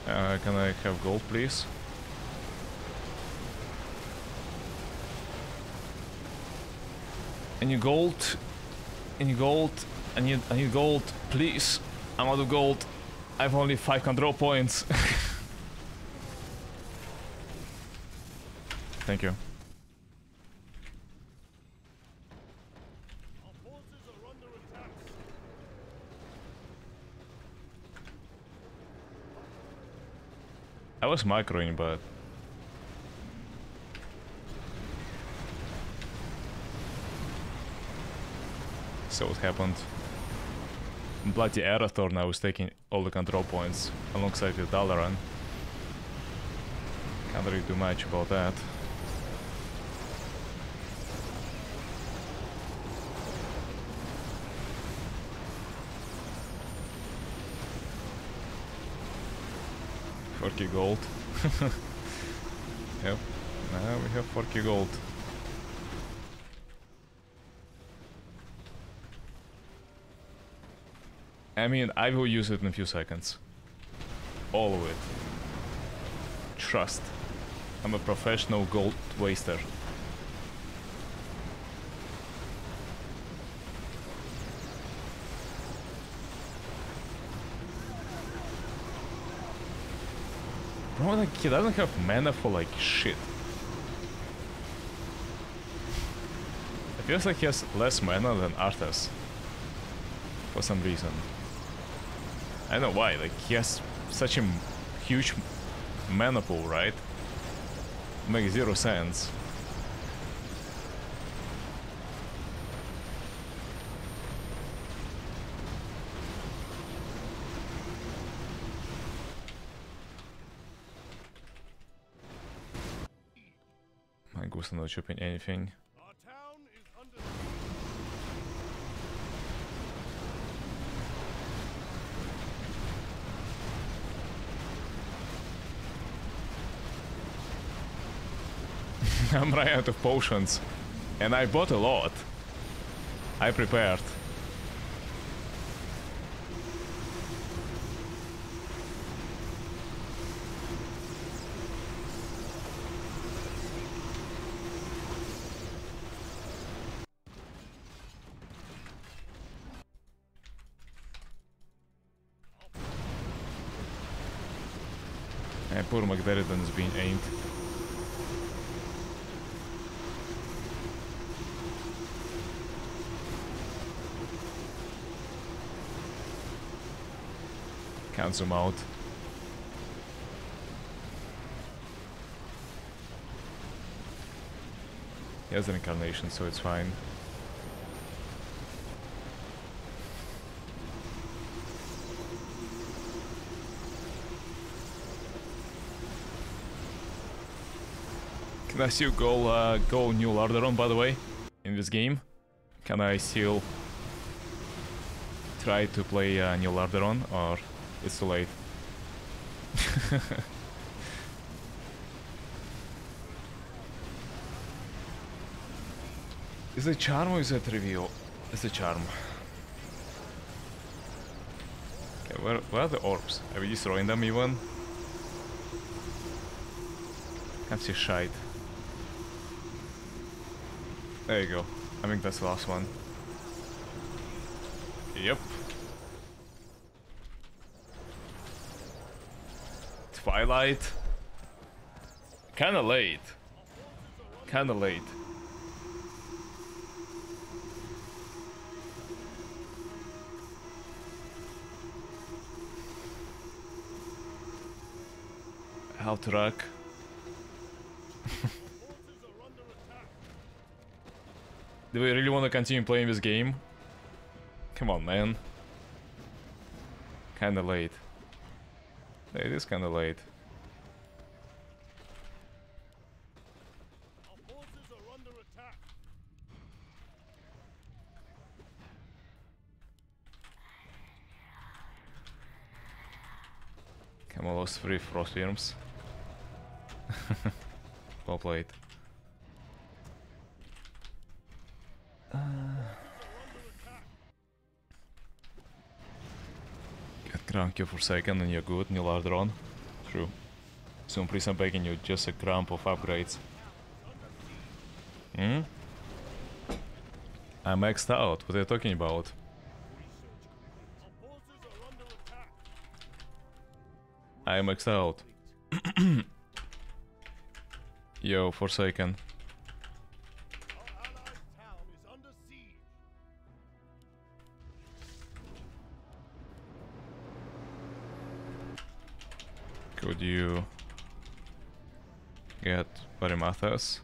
Uh, can I have gold? Any gold? Any gold? I need, I need gold, please. I'm out of gold. I've only five control points. Thank you.
Our forces are under attack.
I was microing, but so what happened? Bloody Arathor now is taking all the control points alongside with Dalaran. Can't really do much about that. Forky gold. yep. Now we have forky gold. I mean, I will use it in a few seconds. All of it. Trust. I'm a professional gold waster. Bro, like, he doesn't have mana for, like, shit. It feels like he has less mana than Arthas. For some reason. I don't know why, like, he has such a huge mana pool, right? Makes zero sense. My goose not chopping anything. I'm running out of potions. And I bought a lot. I prepared. And poor McDeridan's being aimed. Can't zoom out. He has an incarnation, so it's fine. I still go, uh, go New Lordaeron, by the way, in this game? Can I still try to play uh, New Lordaeron, or it's too late? is it charm or is it reveal? It's a charm. Okay, where, where are the orbs? Are we destroying them even? Can't see shite. There you go. I think that's the last one. Yep. Twilight. Kinda late. Kinda late. How to rock. Do we really want to continue playing this game? Come on, man. Kinda late. It is kinda late.
our forces are under attack.
Come on, lost three frost worms. well played. Get Grankyo for second and you're good, New Lordaeron. True. Soon please I'm begging you, just a grump of upgrades. Hmm? I'm maxed out, what are you talking about? I'm maxed out. Yo, Forsaken. Could you get
complete.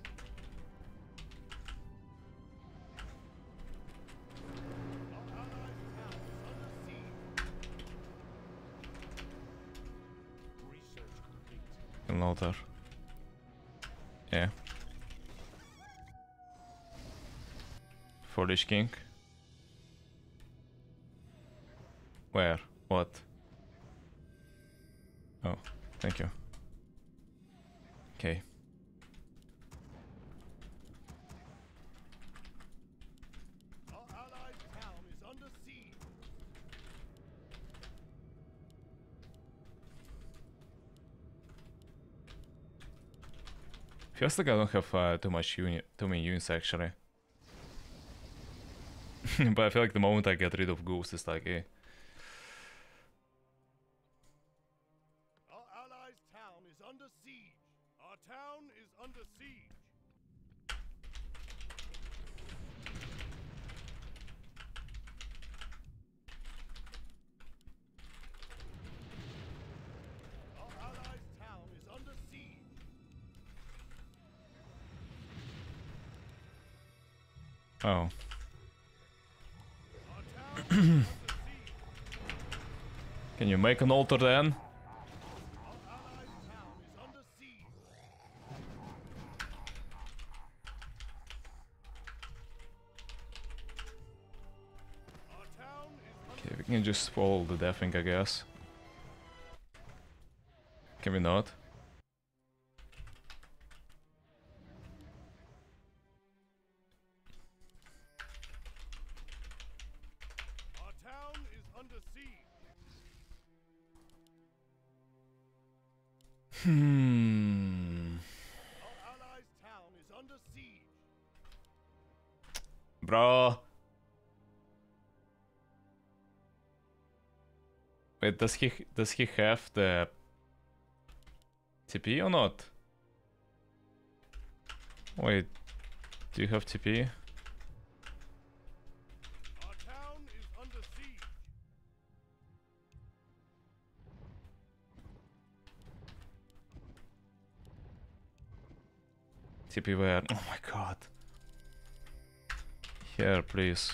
in Lothar? Yeah. For Lich King? Where? What? Oh, thank you. Okay. Feels like I don't have uh, too much uni too many units actually. but I feel like the moment I get rid of Goose, it's like, eh. Make an altar then? Okay, we can just follow the deathwing, I guess. Can we not? Wait, does he does he have the TP or not? Wait, do you have TP?
Our town is under siege.
TP where? Oh my god. Here, please.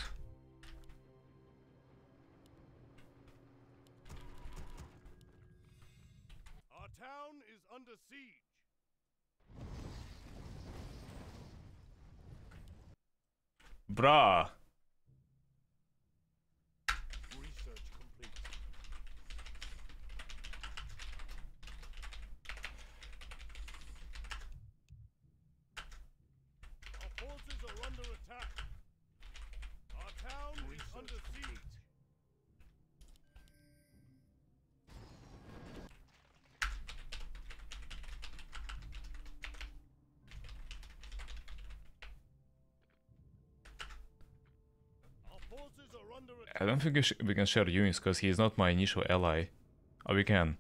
Bruh.
Research complete. Our forces are under attack. Our town is under siege. Our forces are under attack.
I don't think we, we can share units because he is not my initial ally. Oh, we can.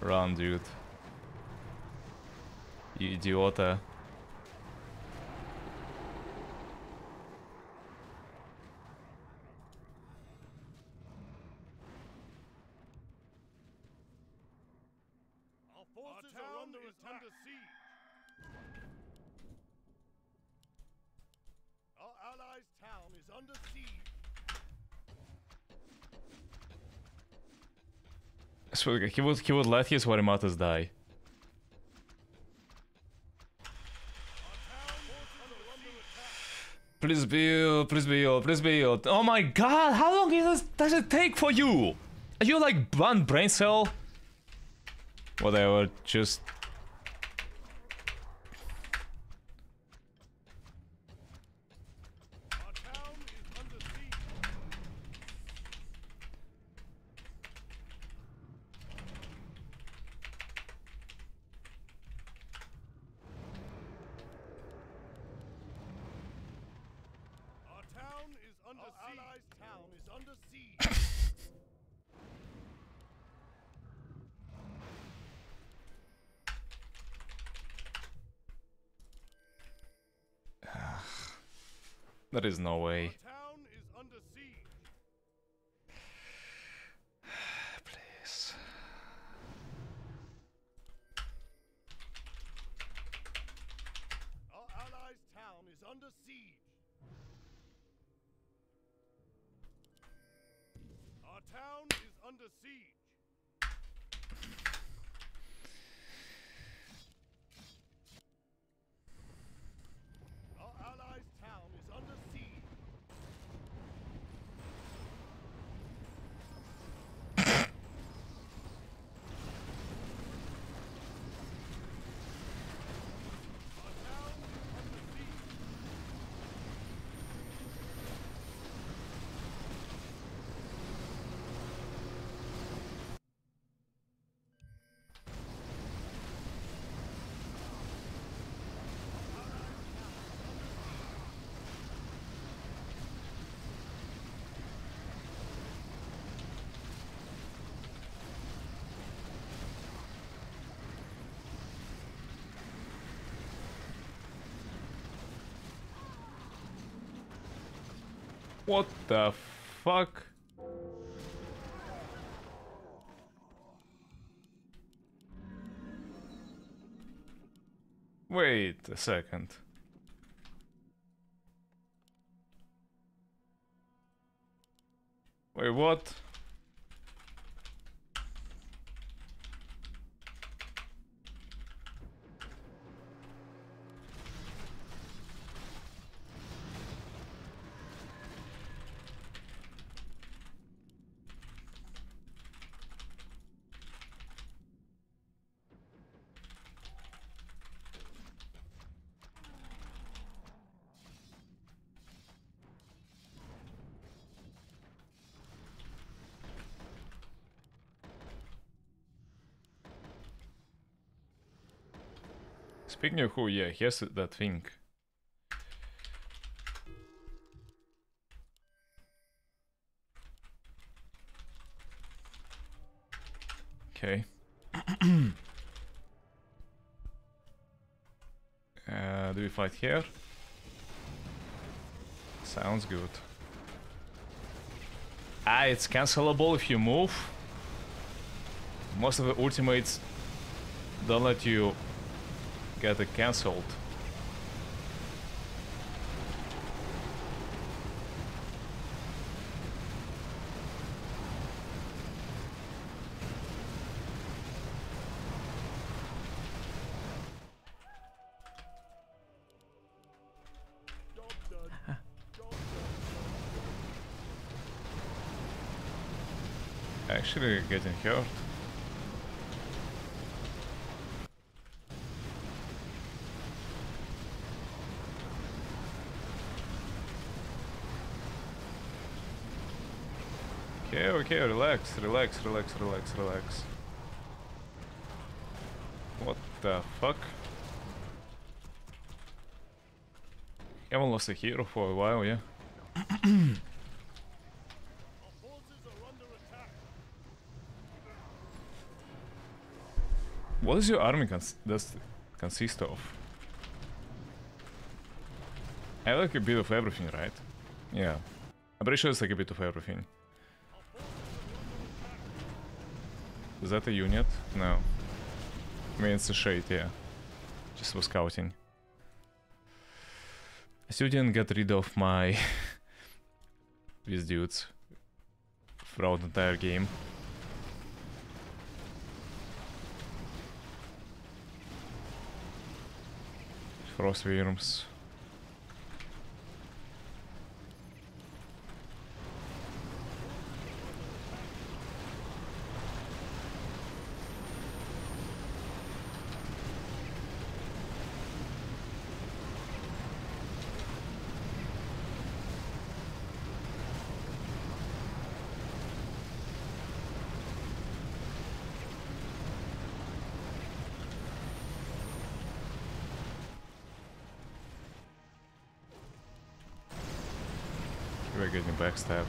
Run, dude. You He would he would let his Varimathras die. Please build, please build, please build. Oh my god, how long does it take for you? Are you like one brain cell? Whatever, just...
Our town is under siege. Our town is under Our siege. allies' town is under siege.
There is no way.
Our town is under siege.
Please.
Our allies' town is under siege. Our town is under siege. Our allies' town is under siege. Our town is under siege.
What the fuck? Wait a second. Wait, what? Speaking of who, yeah, here's that thing. Okay. uh, do we fight here? Sounds good. Ah, it's cancelable if you move. Most of the ultimates don't let you get it cancelled. Actually getting hurt. Okay, relax, relax, relax, relax, relax. What the fuck? I haven't lost a hero for a while, yeah. What does your army cons does consist of? I like a bit of everything, right? Yeah. I'm pretty sure it's like a bit of everything. Is that a unit? No. I mean, it's a shade, yeah. Just for scouting. I still didn't get rid of my... these dudes. Throughout the entire game. Frost Wyrms. Backstabbed.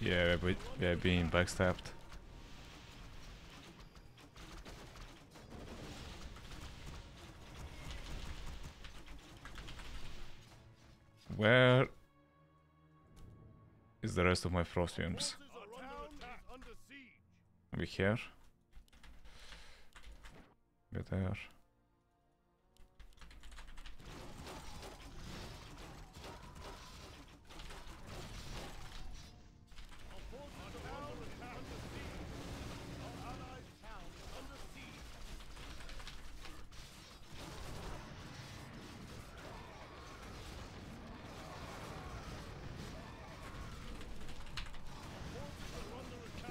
Yeah, we're being backstabbed. Rest of my frost. Are we here?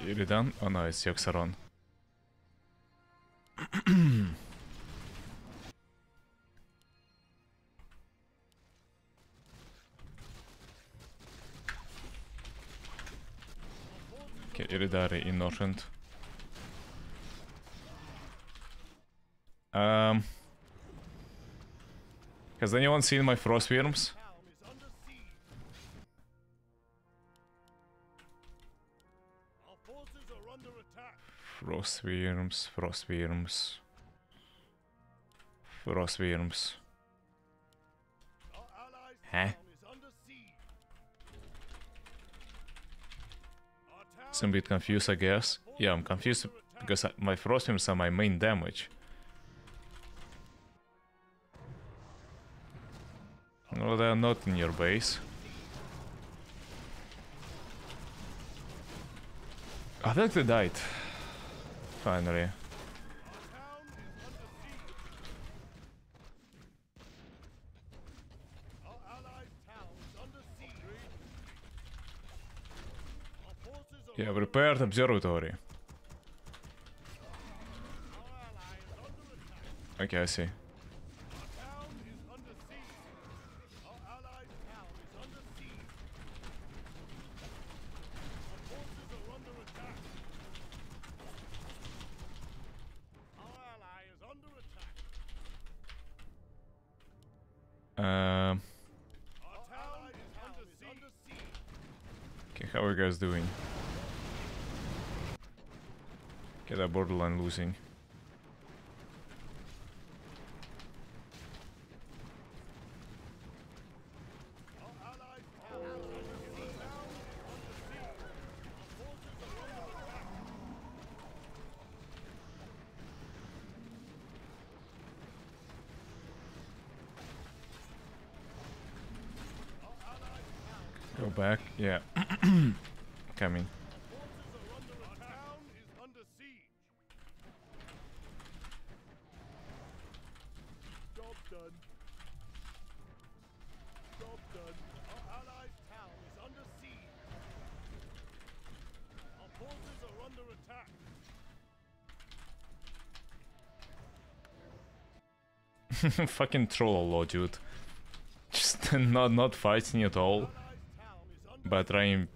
Iridan? Oh no, it's Yoxaron. okay, Iridari innocent. Um, has anyone seen my frost
under siege. Our town
It's a bit confused, I guess. Yeah, I'm confused because I- my frost wyrms are my main damage. No, they're not in your base. I think they died. Finally. Yeah, prepared observatory. Okay, I see.
Allied town
Go back. Yeah. Coming. Fucking troll a lot, dude. Just not not fighting at all, but trying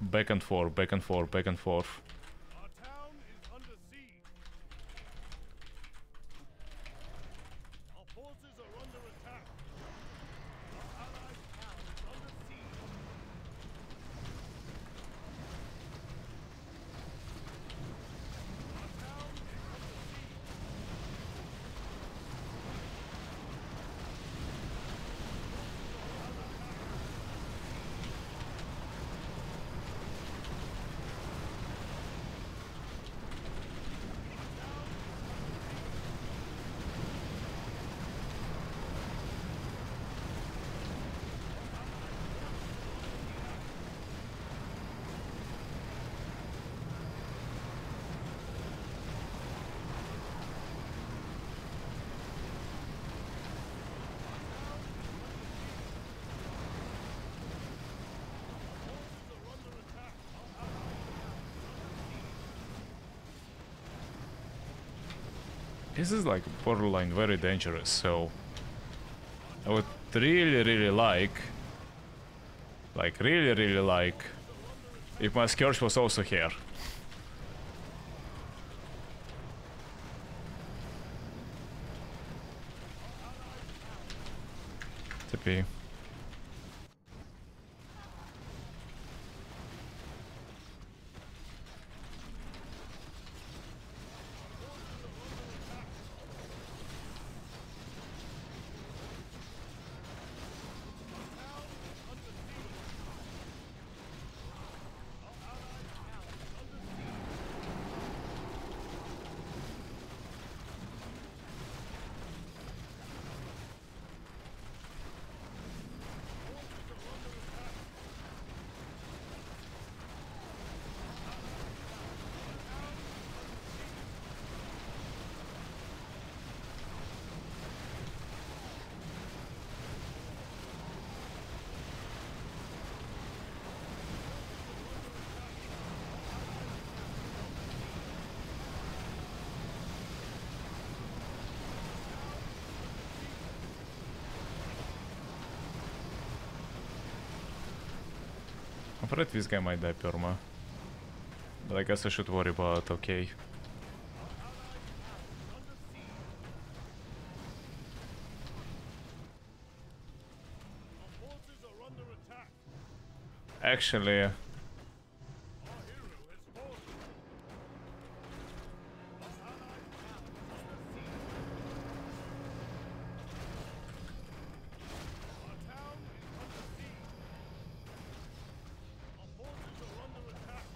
back and forth, back and forth, back and forth.
Our town is under siege. Our forces are under attack. Our allied town is under siege. Our town is under siege.
This is like borderline very dangerous, so I would really really like like really really like if my Scourge was also here. TP. Afraid this guy might die perma. But I guess I should worry about okay. Actually,
Our hero has fallen. Our allied town is under siege. Our town is under siege. Our forces are under attack.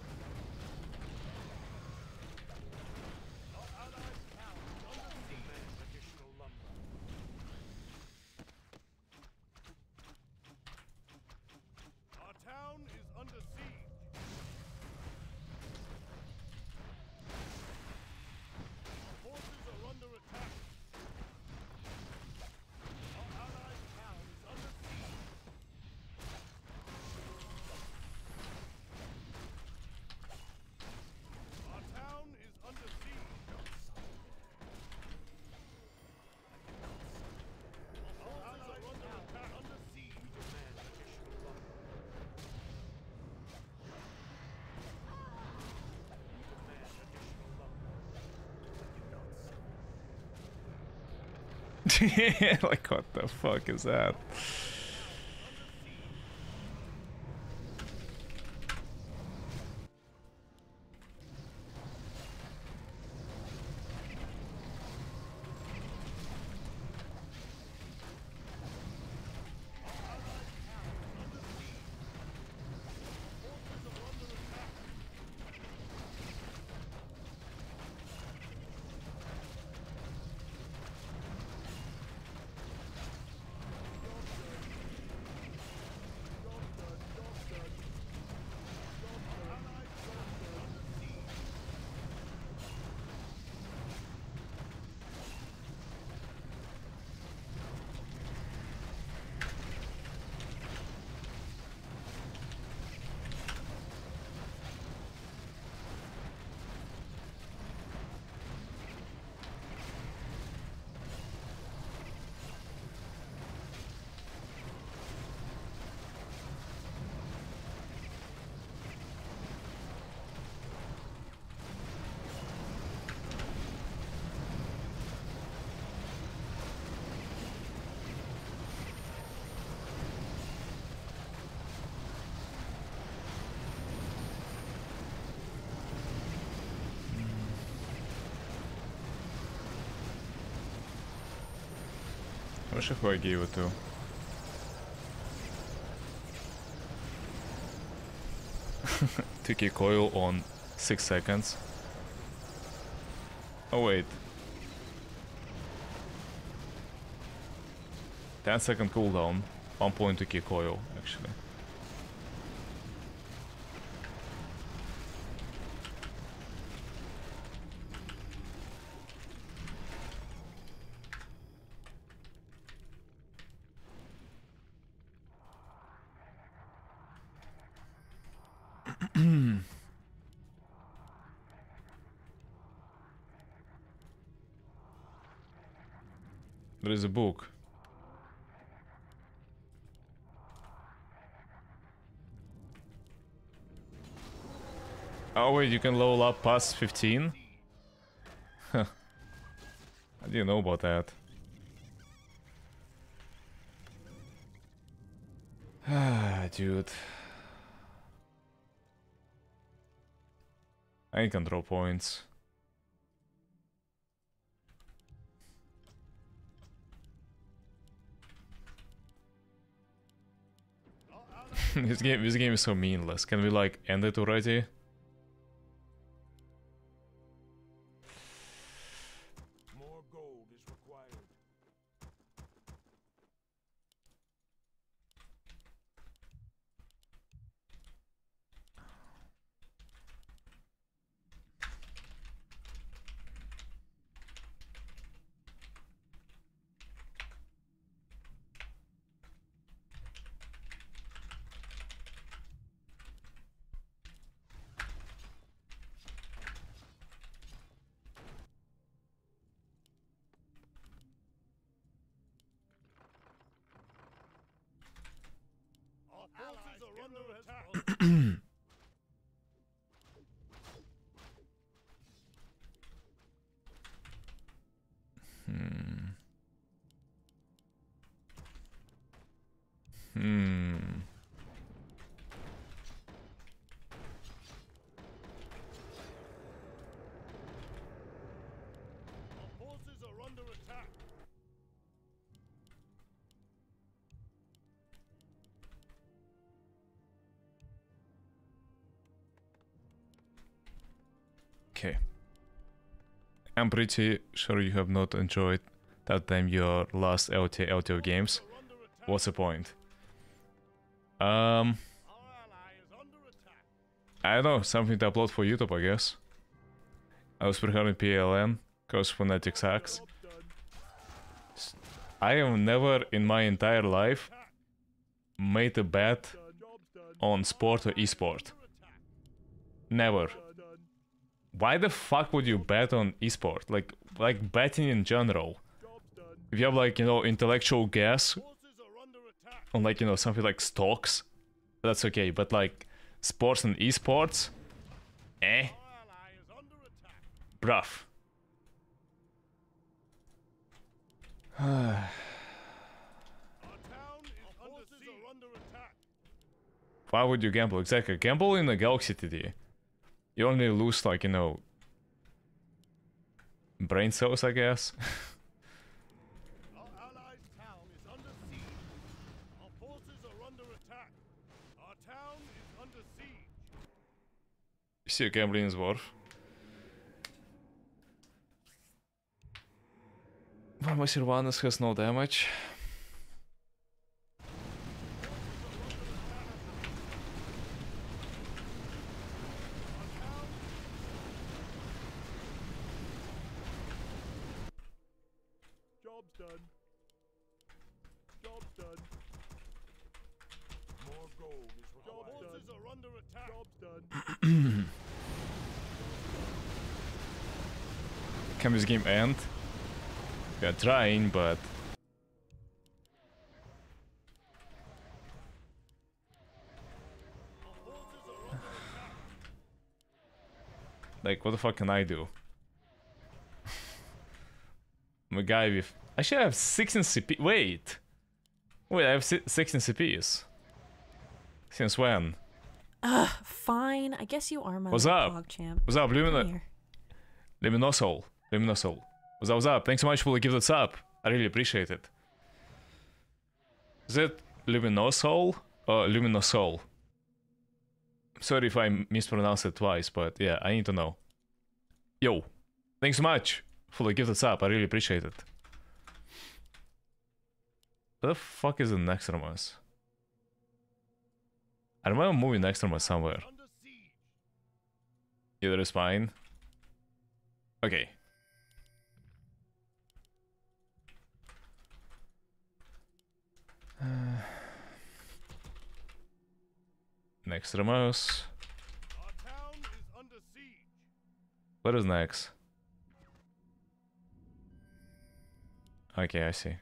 Our allied town is under siege. Additional lumber. Our town is under siege. Our forces are under attack. Our allied town is under siege. Our town is under siege. Our allies are under attack. Under siege. Demand additional lumber. Demand additional lumber.
like what the fuck is that? Wish who I gave it to. Tiki coil on 6 seconds. Oh wait. 10 second cooldown. 1 point to key coil is a book. Oh wait, you can level up past 15? Huh. I didn't know about that. Ah, dude. I can draw points. this game this game is so meaningless. Can we like end it already? Okay. I'm pretty sure you have not enjoyed that time your last LT LTO games. What's the point? Um. I don't know, something to upload for YouTube, I guess. I was preparing PLN, cause Phonetics hacks. I have never in my entire life made a bet on sport or esport. Never. Why the fuck would you bet on esport? Like, like betting in general. If you have like, you know, intellectual guess on like, you know, something like stocks, that's okay. But like sports and esports, eh,
attack.
Why would you gamble? Exactly. Gamble in a Galaxy TD. You only lose like, you know, brain cells, I guess.
Our allies' town is under siege. Our forces are under attack. Our town is under siege.
See a gambling is worth. Mama Sylvanas has no damage.
Job's done. Job's done.
More gold is
Our
required.
forces are under attack. Job's done.
Can this game end? We are trying, but like, what the fuck can I do? I'm a guy with. Actually, I have 16 CP. Wait! Wait, I have 16 CPs. Since when?
Ugh, fine. I guess you are my
What's up?
Pog champ.
What's up,
here.
Luminosol. Luminosol. What's up, what's up? Thanks so much for the gift that's up. I really appreciate it. Is it Luminosol or Luminosol? Sorry if I mispronounced it twice, but yeah, I need to know. Yo, thanks so much for the gift that's up. I really appreciate it. Where the fuck is the Nextremas? I remember moving Nextremas somewhere.
Under siege.
Either is fine. Okay. Uh, next
siege.
What is next? Okay, I see.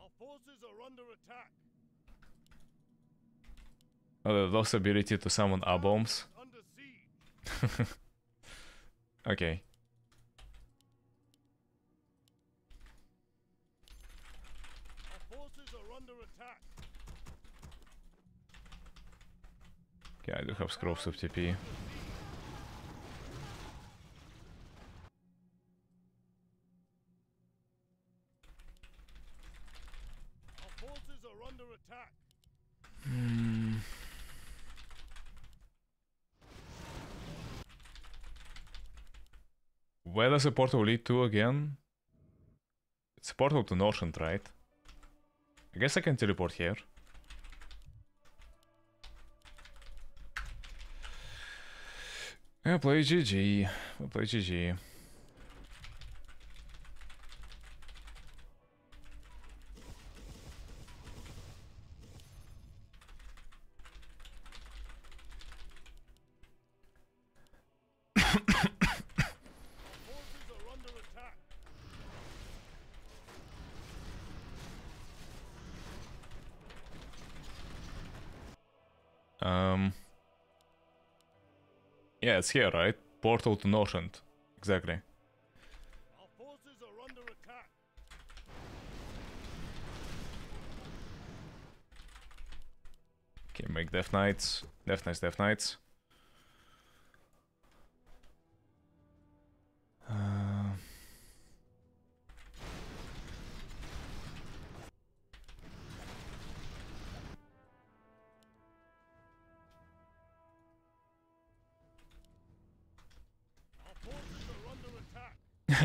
Our forces are under attack.
They lost ability to summon A-bombs. Okay. Okay, I do have scrolls of TP.
Our forces are under attack.
Where does the portal lead to again? It's a portal to Northrend, right? I guess I can teleport here. Yeah, play GG. We'll play GG. It's here, right? Portal to Northrend. Exactly.
Our forces are under attack.
Okay, make Death Knights. Death Knights, Death Knights.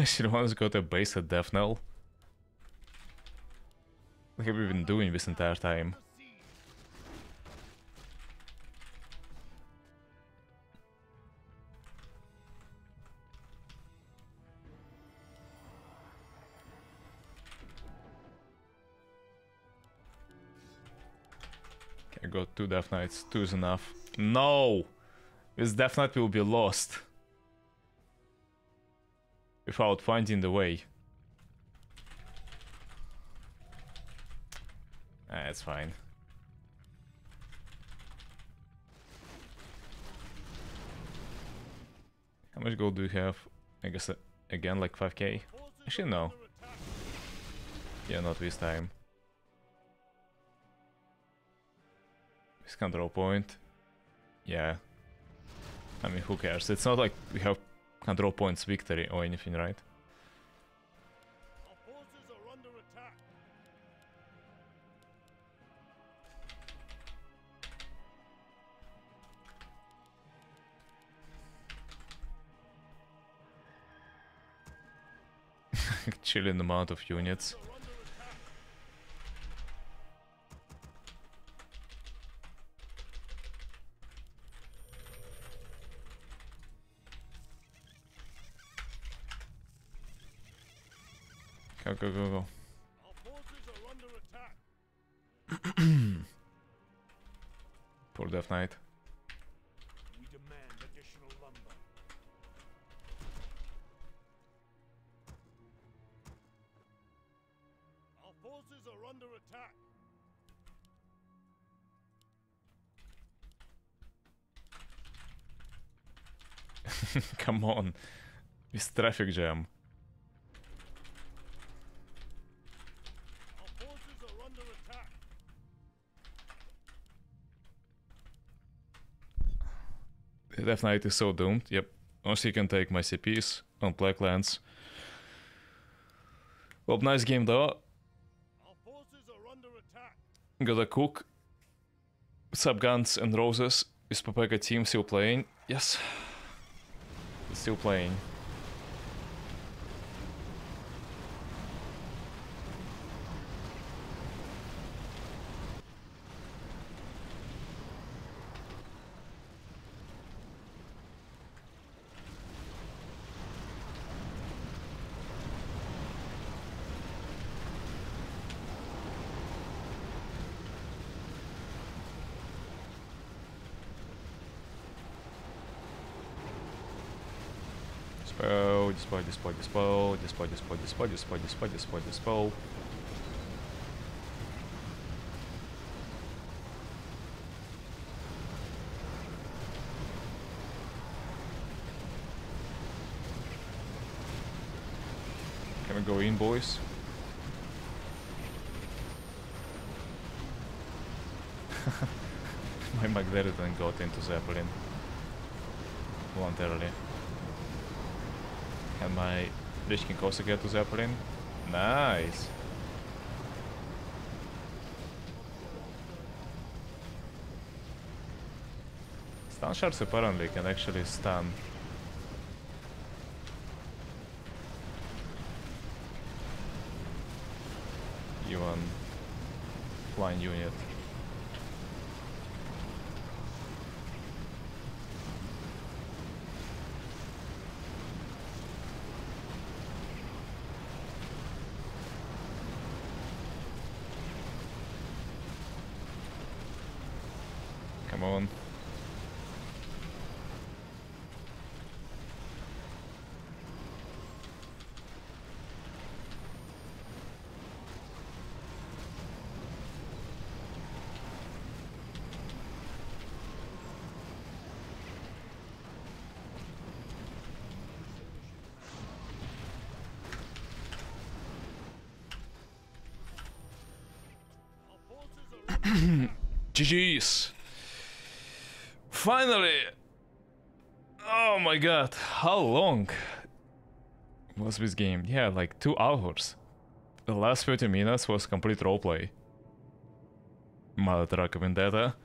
Attack.
she wants to go to base at Death Knell. What have we been doing this entire time? I got two Death Knights. Two is enough. No! This Death Knight will be lost. Without finding the way. Ah, it's fine. How much gold do you have? I guess uh, again like 5k?
Forces
Actually, no. Yeah, not this time. This control point. Yeah. I mean, who cares? It's not like we have control points victory or anything, right? Chilling amount of units. Go, go, go. Poor Death Knight.
We demand additional lumber. Our forces are under attack.
Come on. This traffic jam. Death Knight is so doomed. Yep. Once you can take my CPs on Blacklands. Well, nice game though.
Our forces are under attack.
Got a cook. Subguns and Roses. Is Papega team still playing? Yes. It's still playing. dispel, dispel, dispel, dispel, dispel, dispel, dispel, dispel. Can we go in, boys? My Magdalene got into Zeppelin voluntarily. Lich King also get to Zeppelin. Nice. Stun shards apparently can actually stun. Even flying unit. Come on. GG's. Finally. Oh my god, how long was this game? Yeah, like two hours. The last 30 minutes was complete roleplay. Mother Truck Vendetta.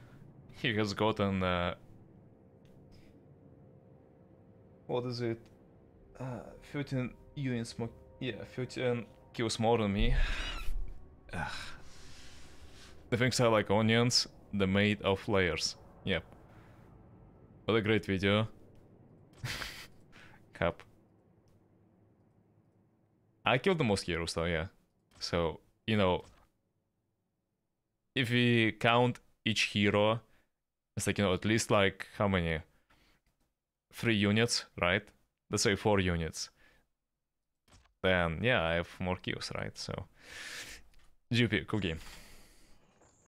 He has gotten uh, what is it? Uh, 13 units more. Yeah, 13 kills more than me. Ugh. The things are like onions, the made of layers. Yep. What a great video. Cup. I killed the most heroes though, yeah. So, you know, if we count each hero, it's like, you know, at least like how many? Three units, right? Let's say four units. Then, yeah, I have more kills, right? So, GP, cool game.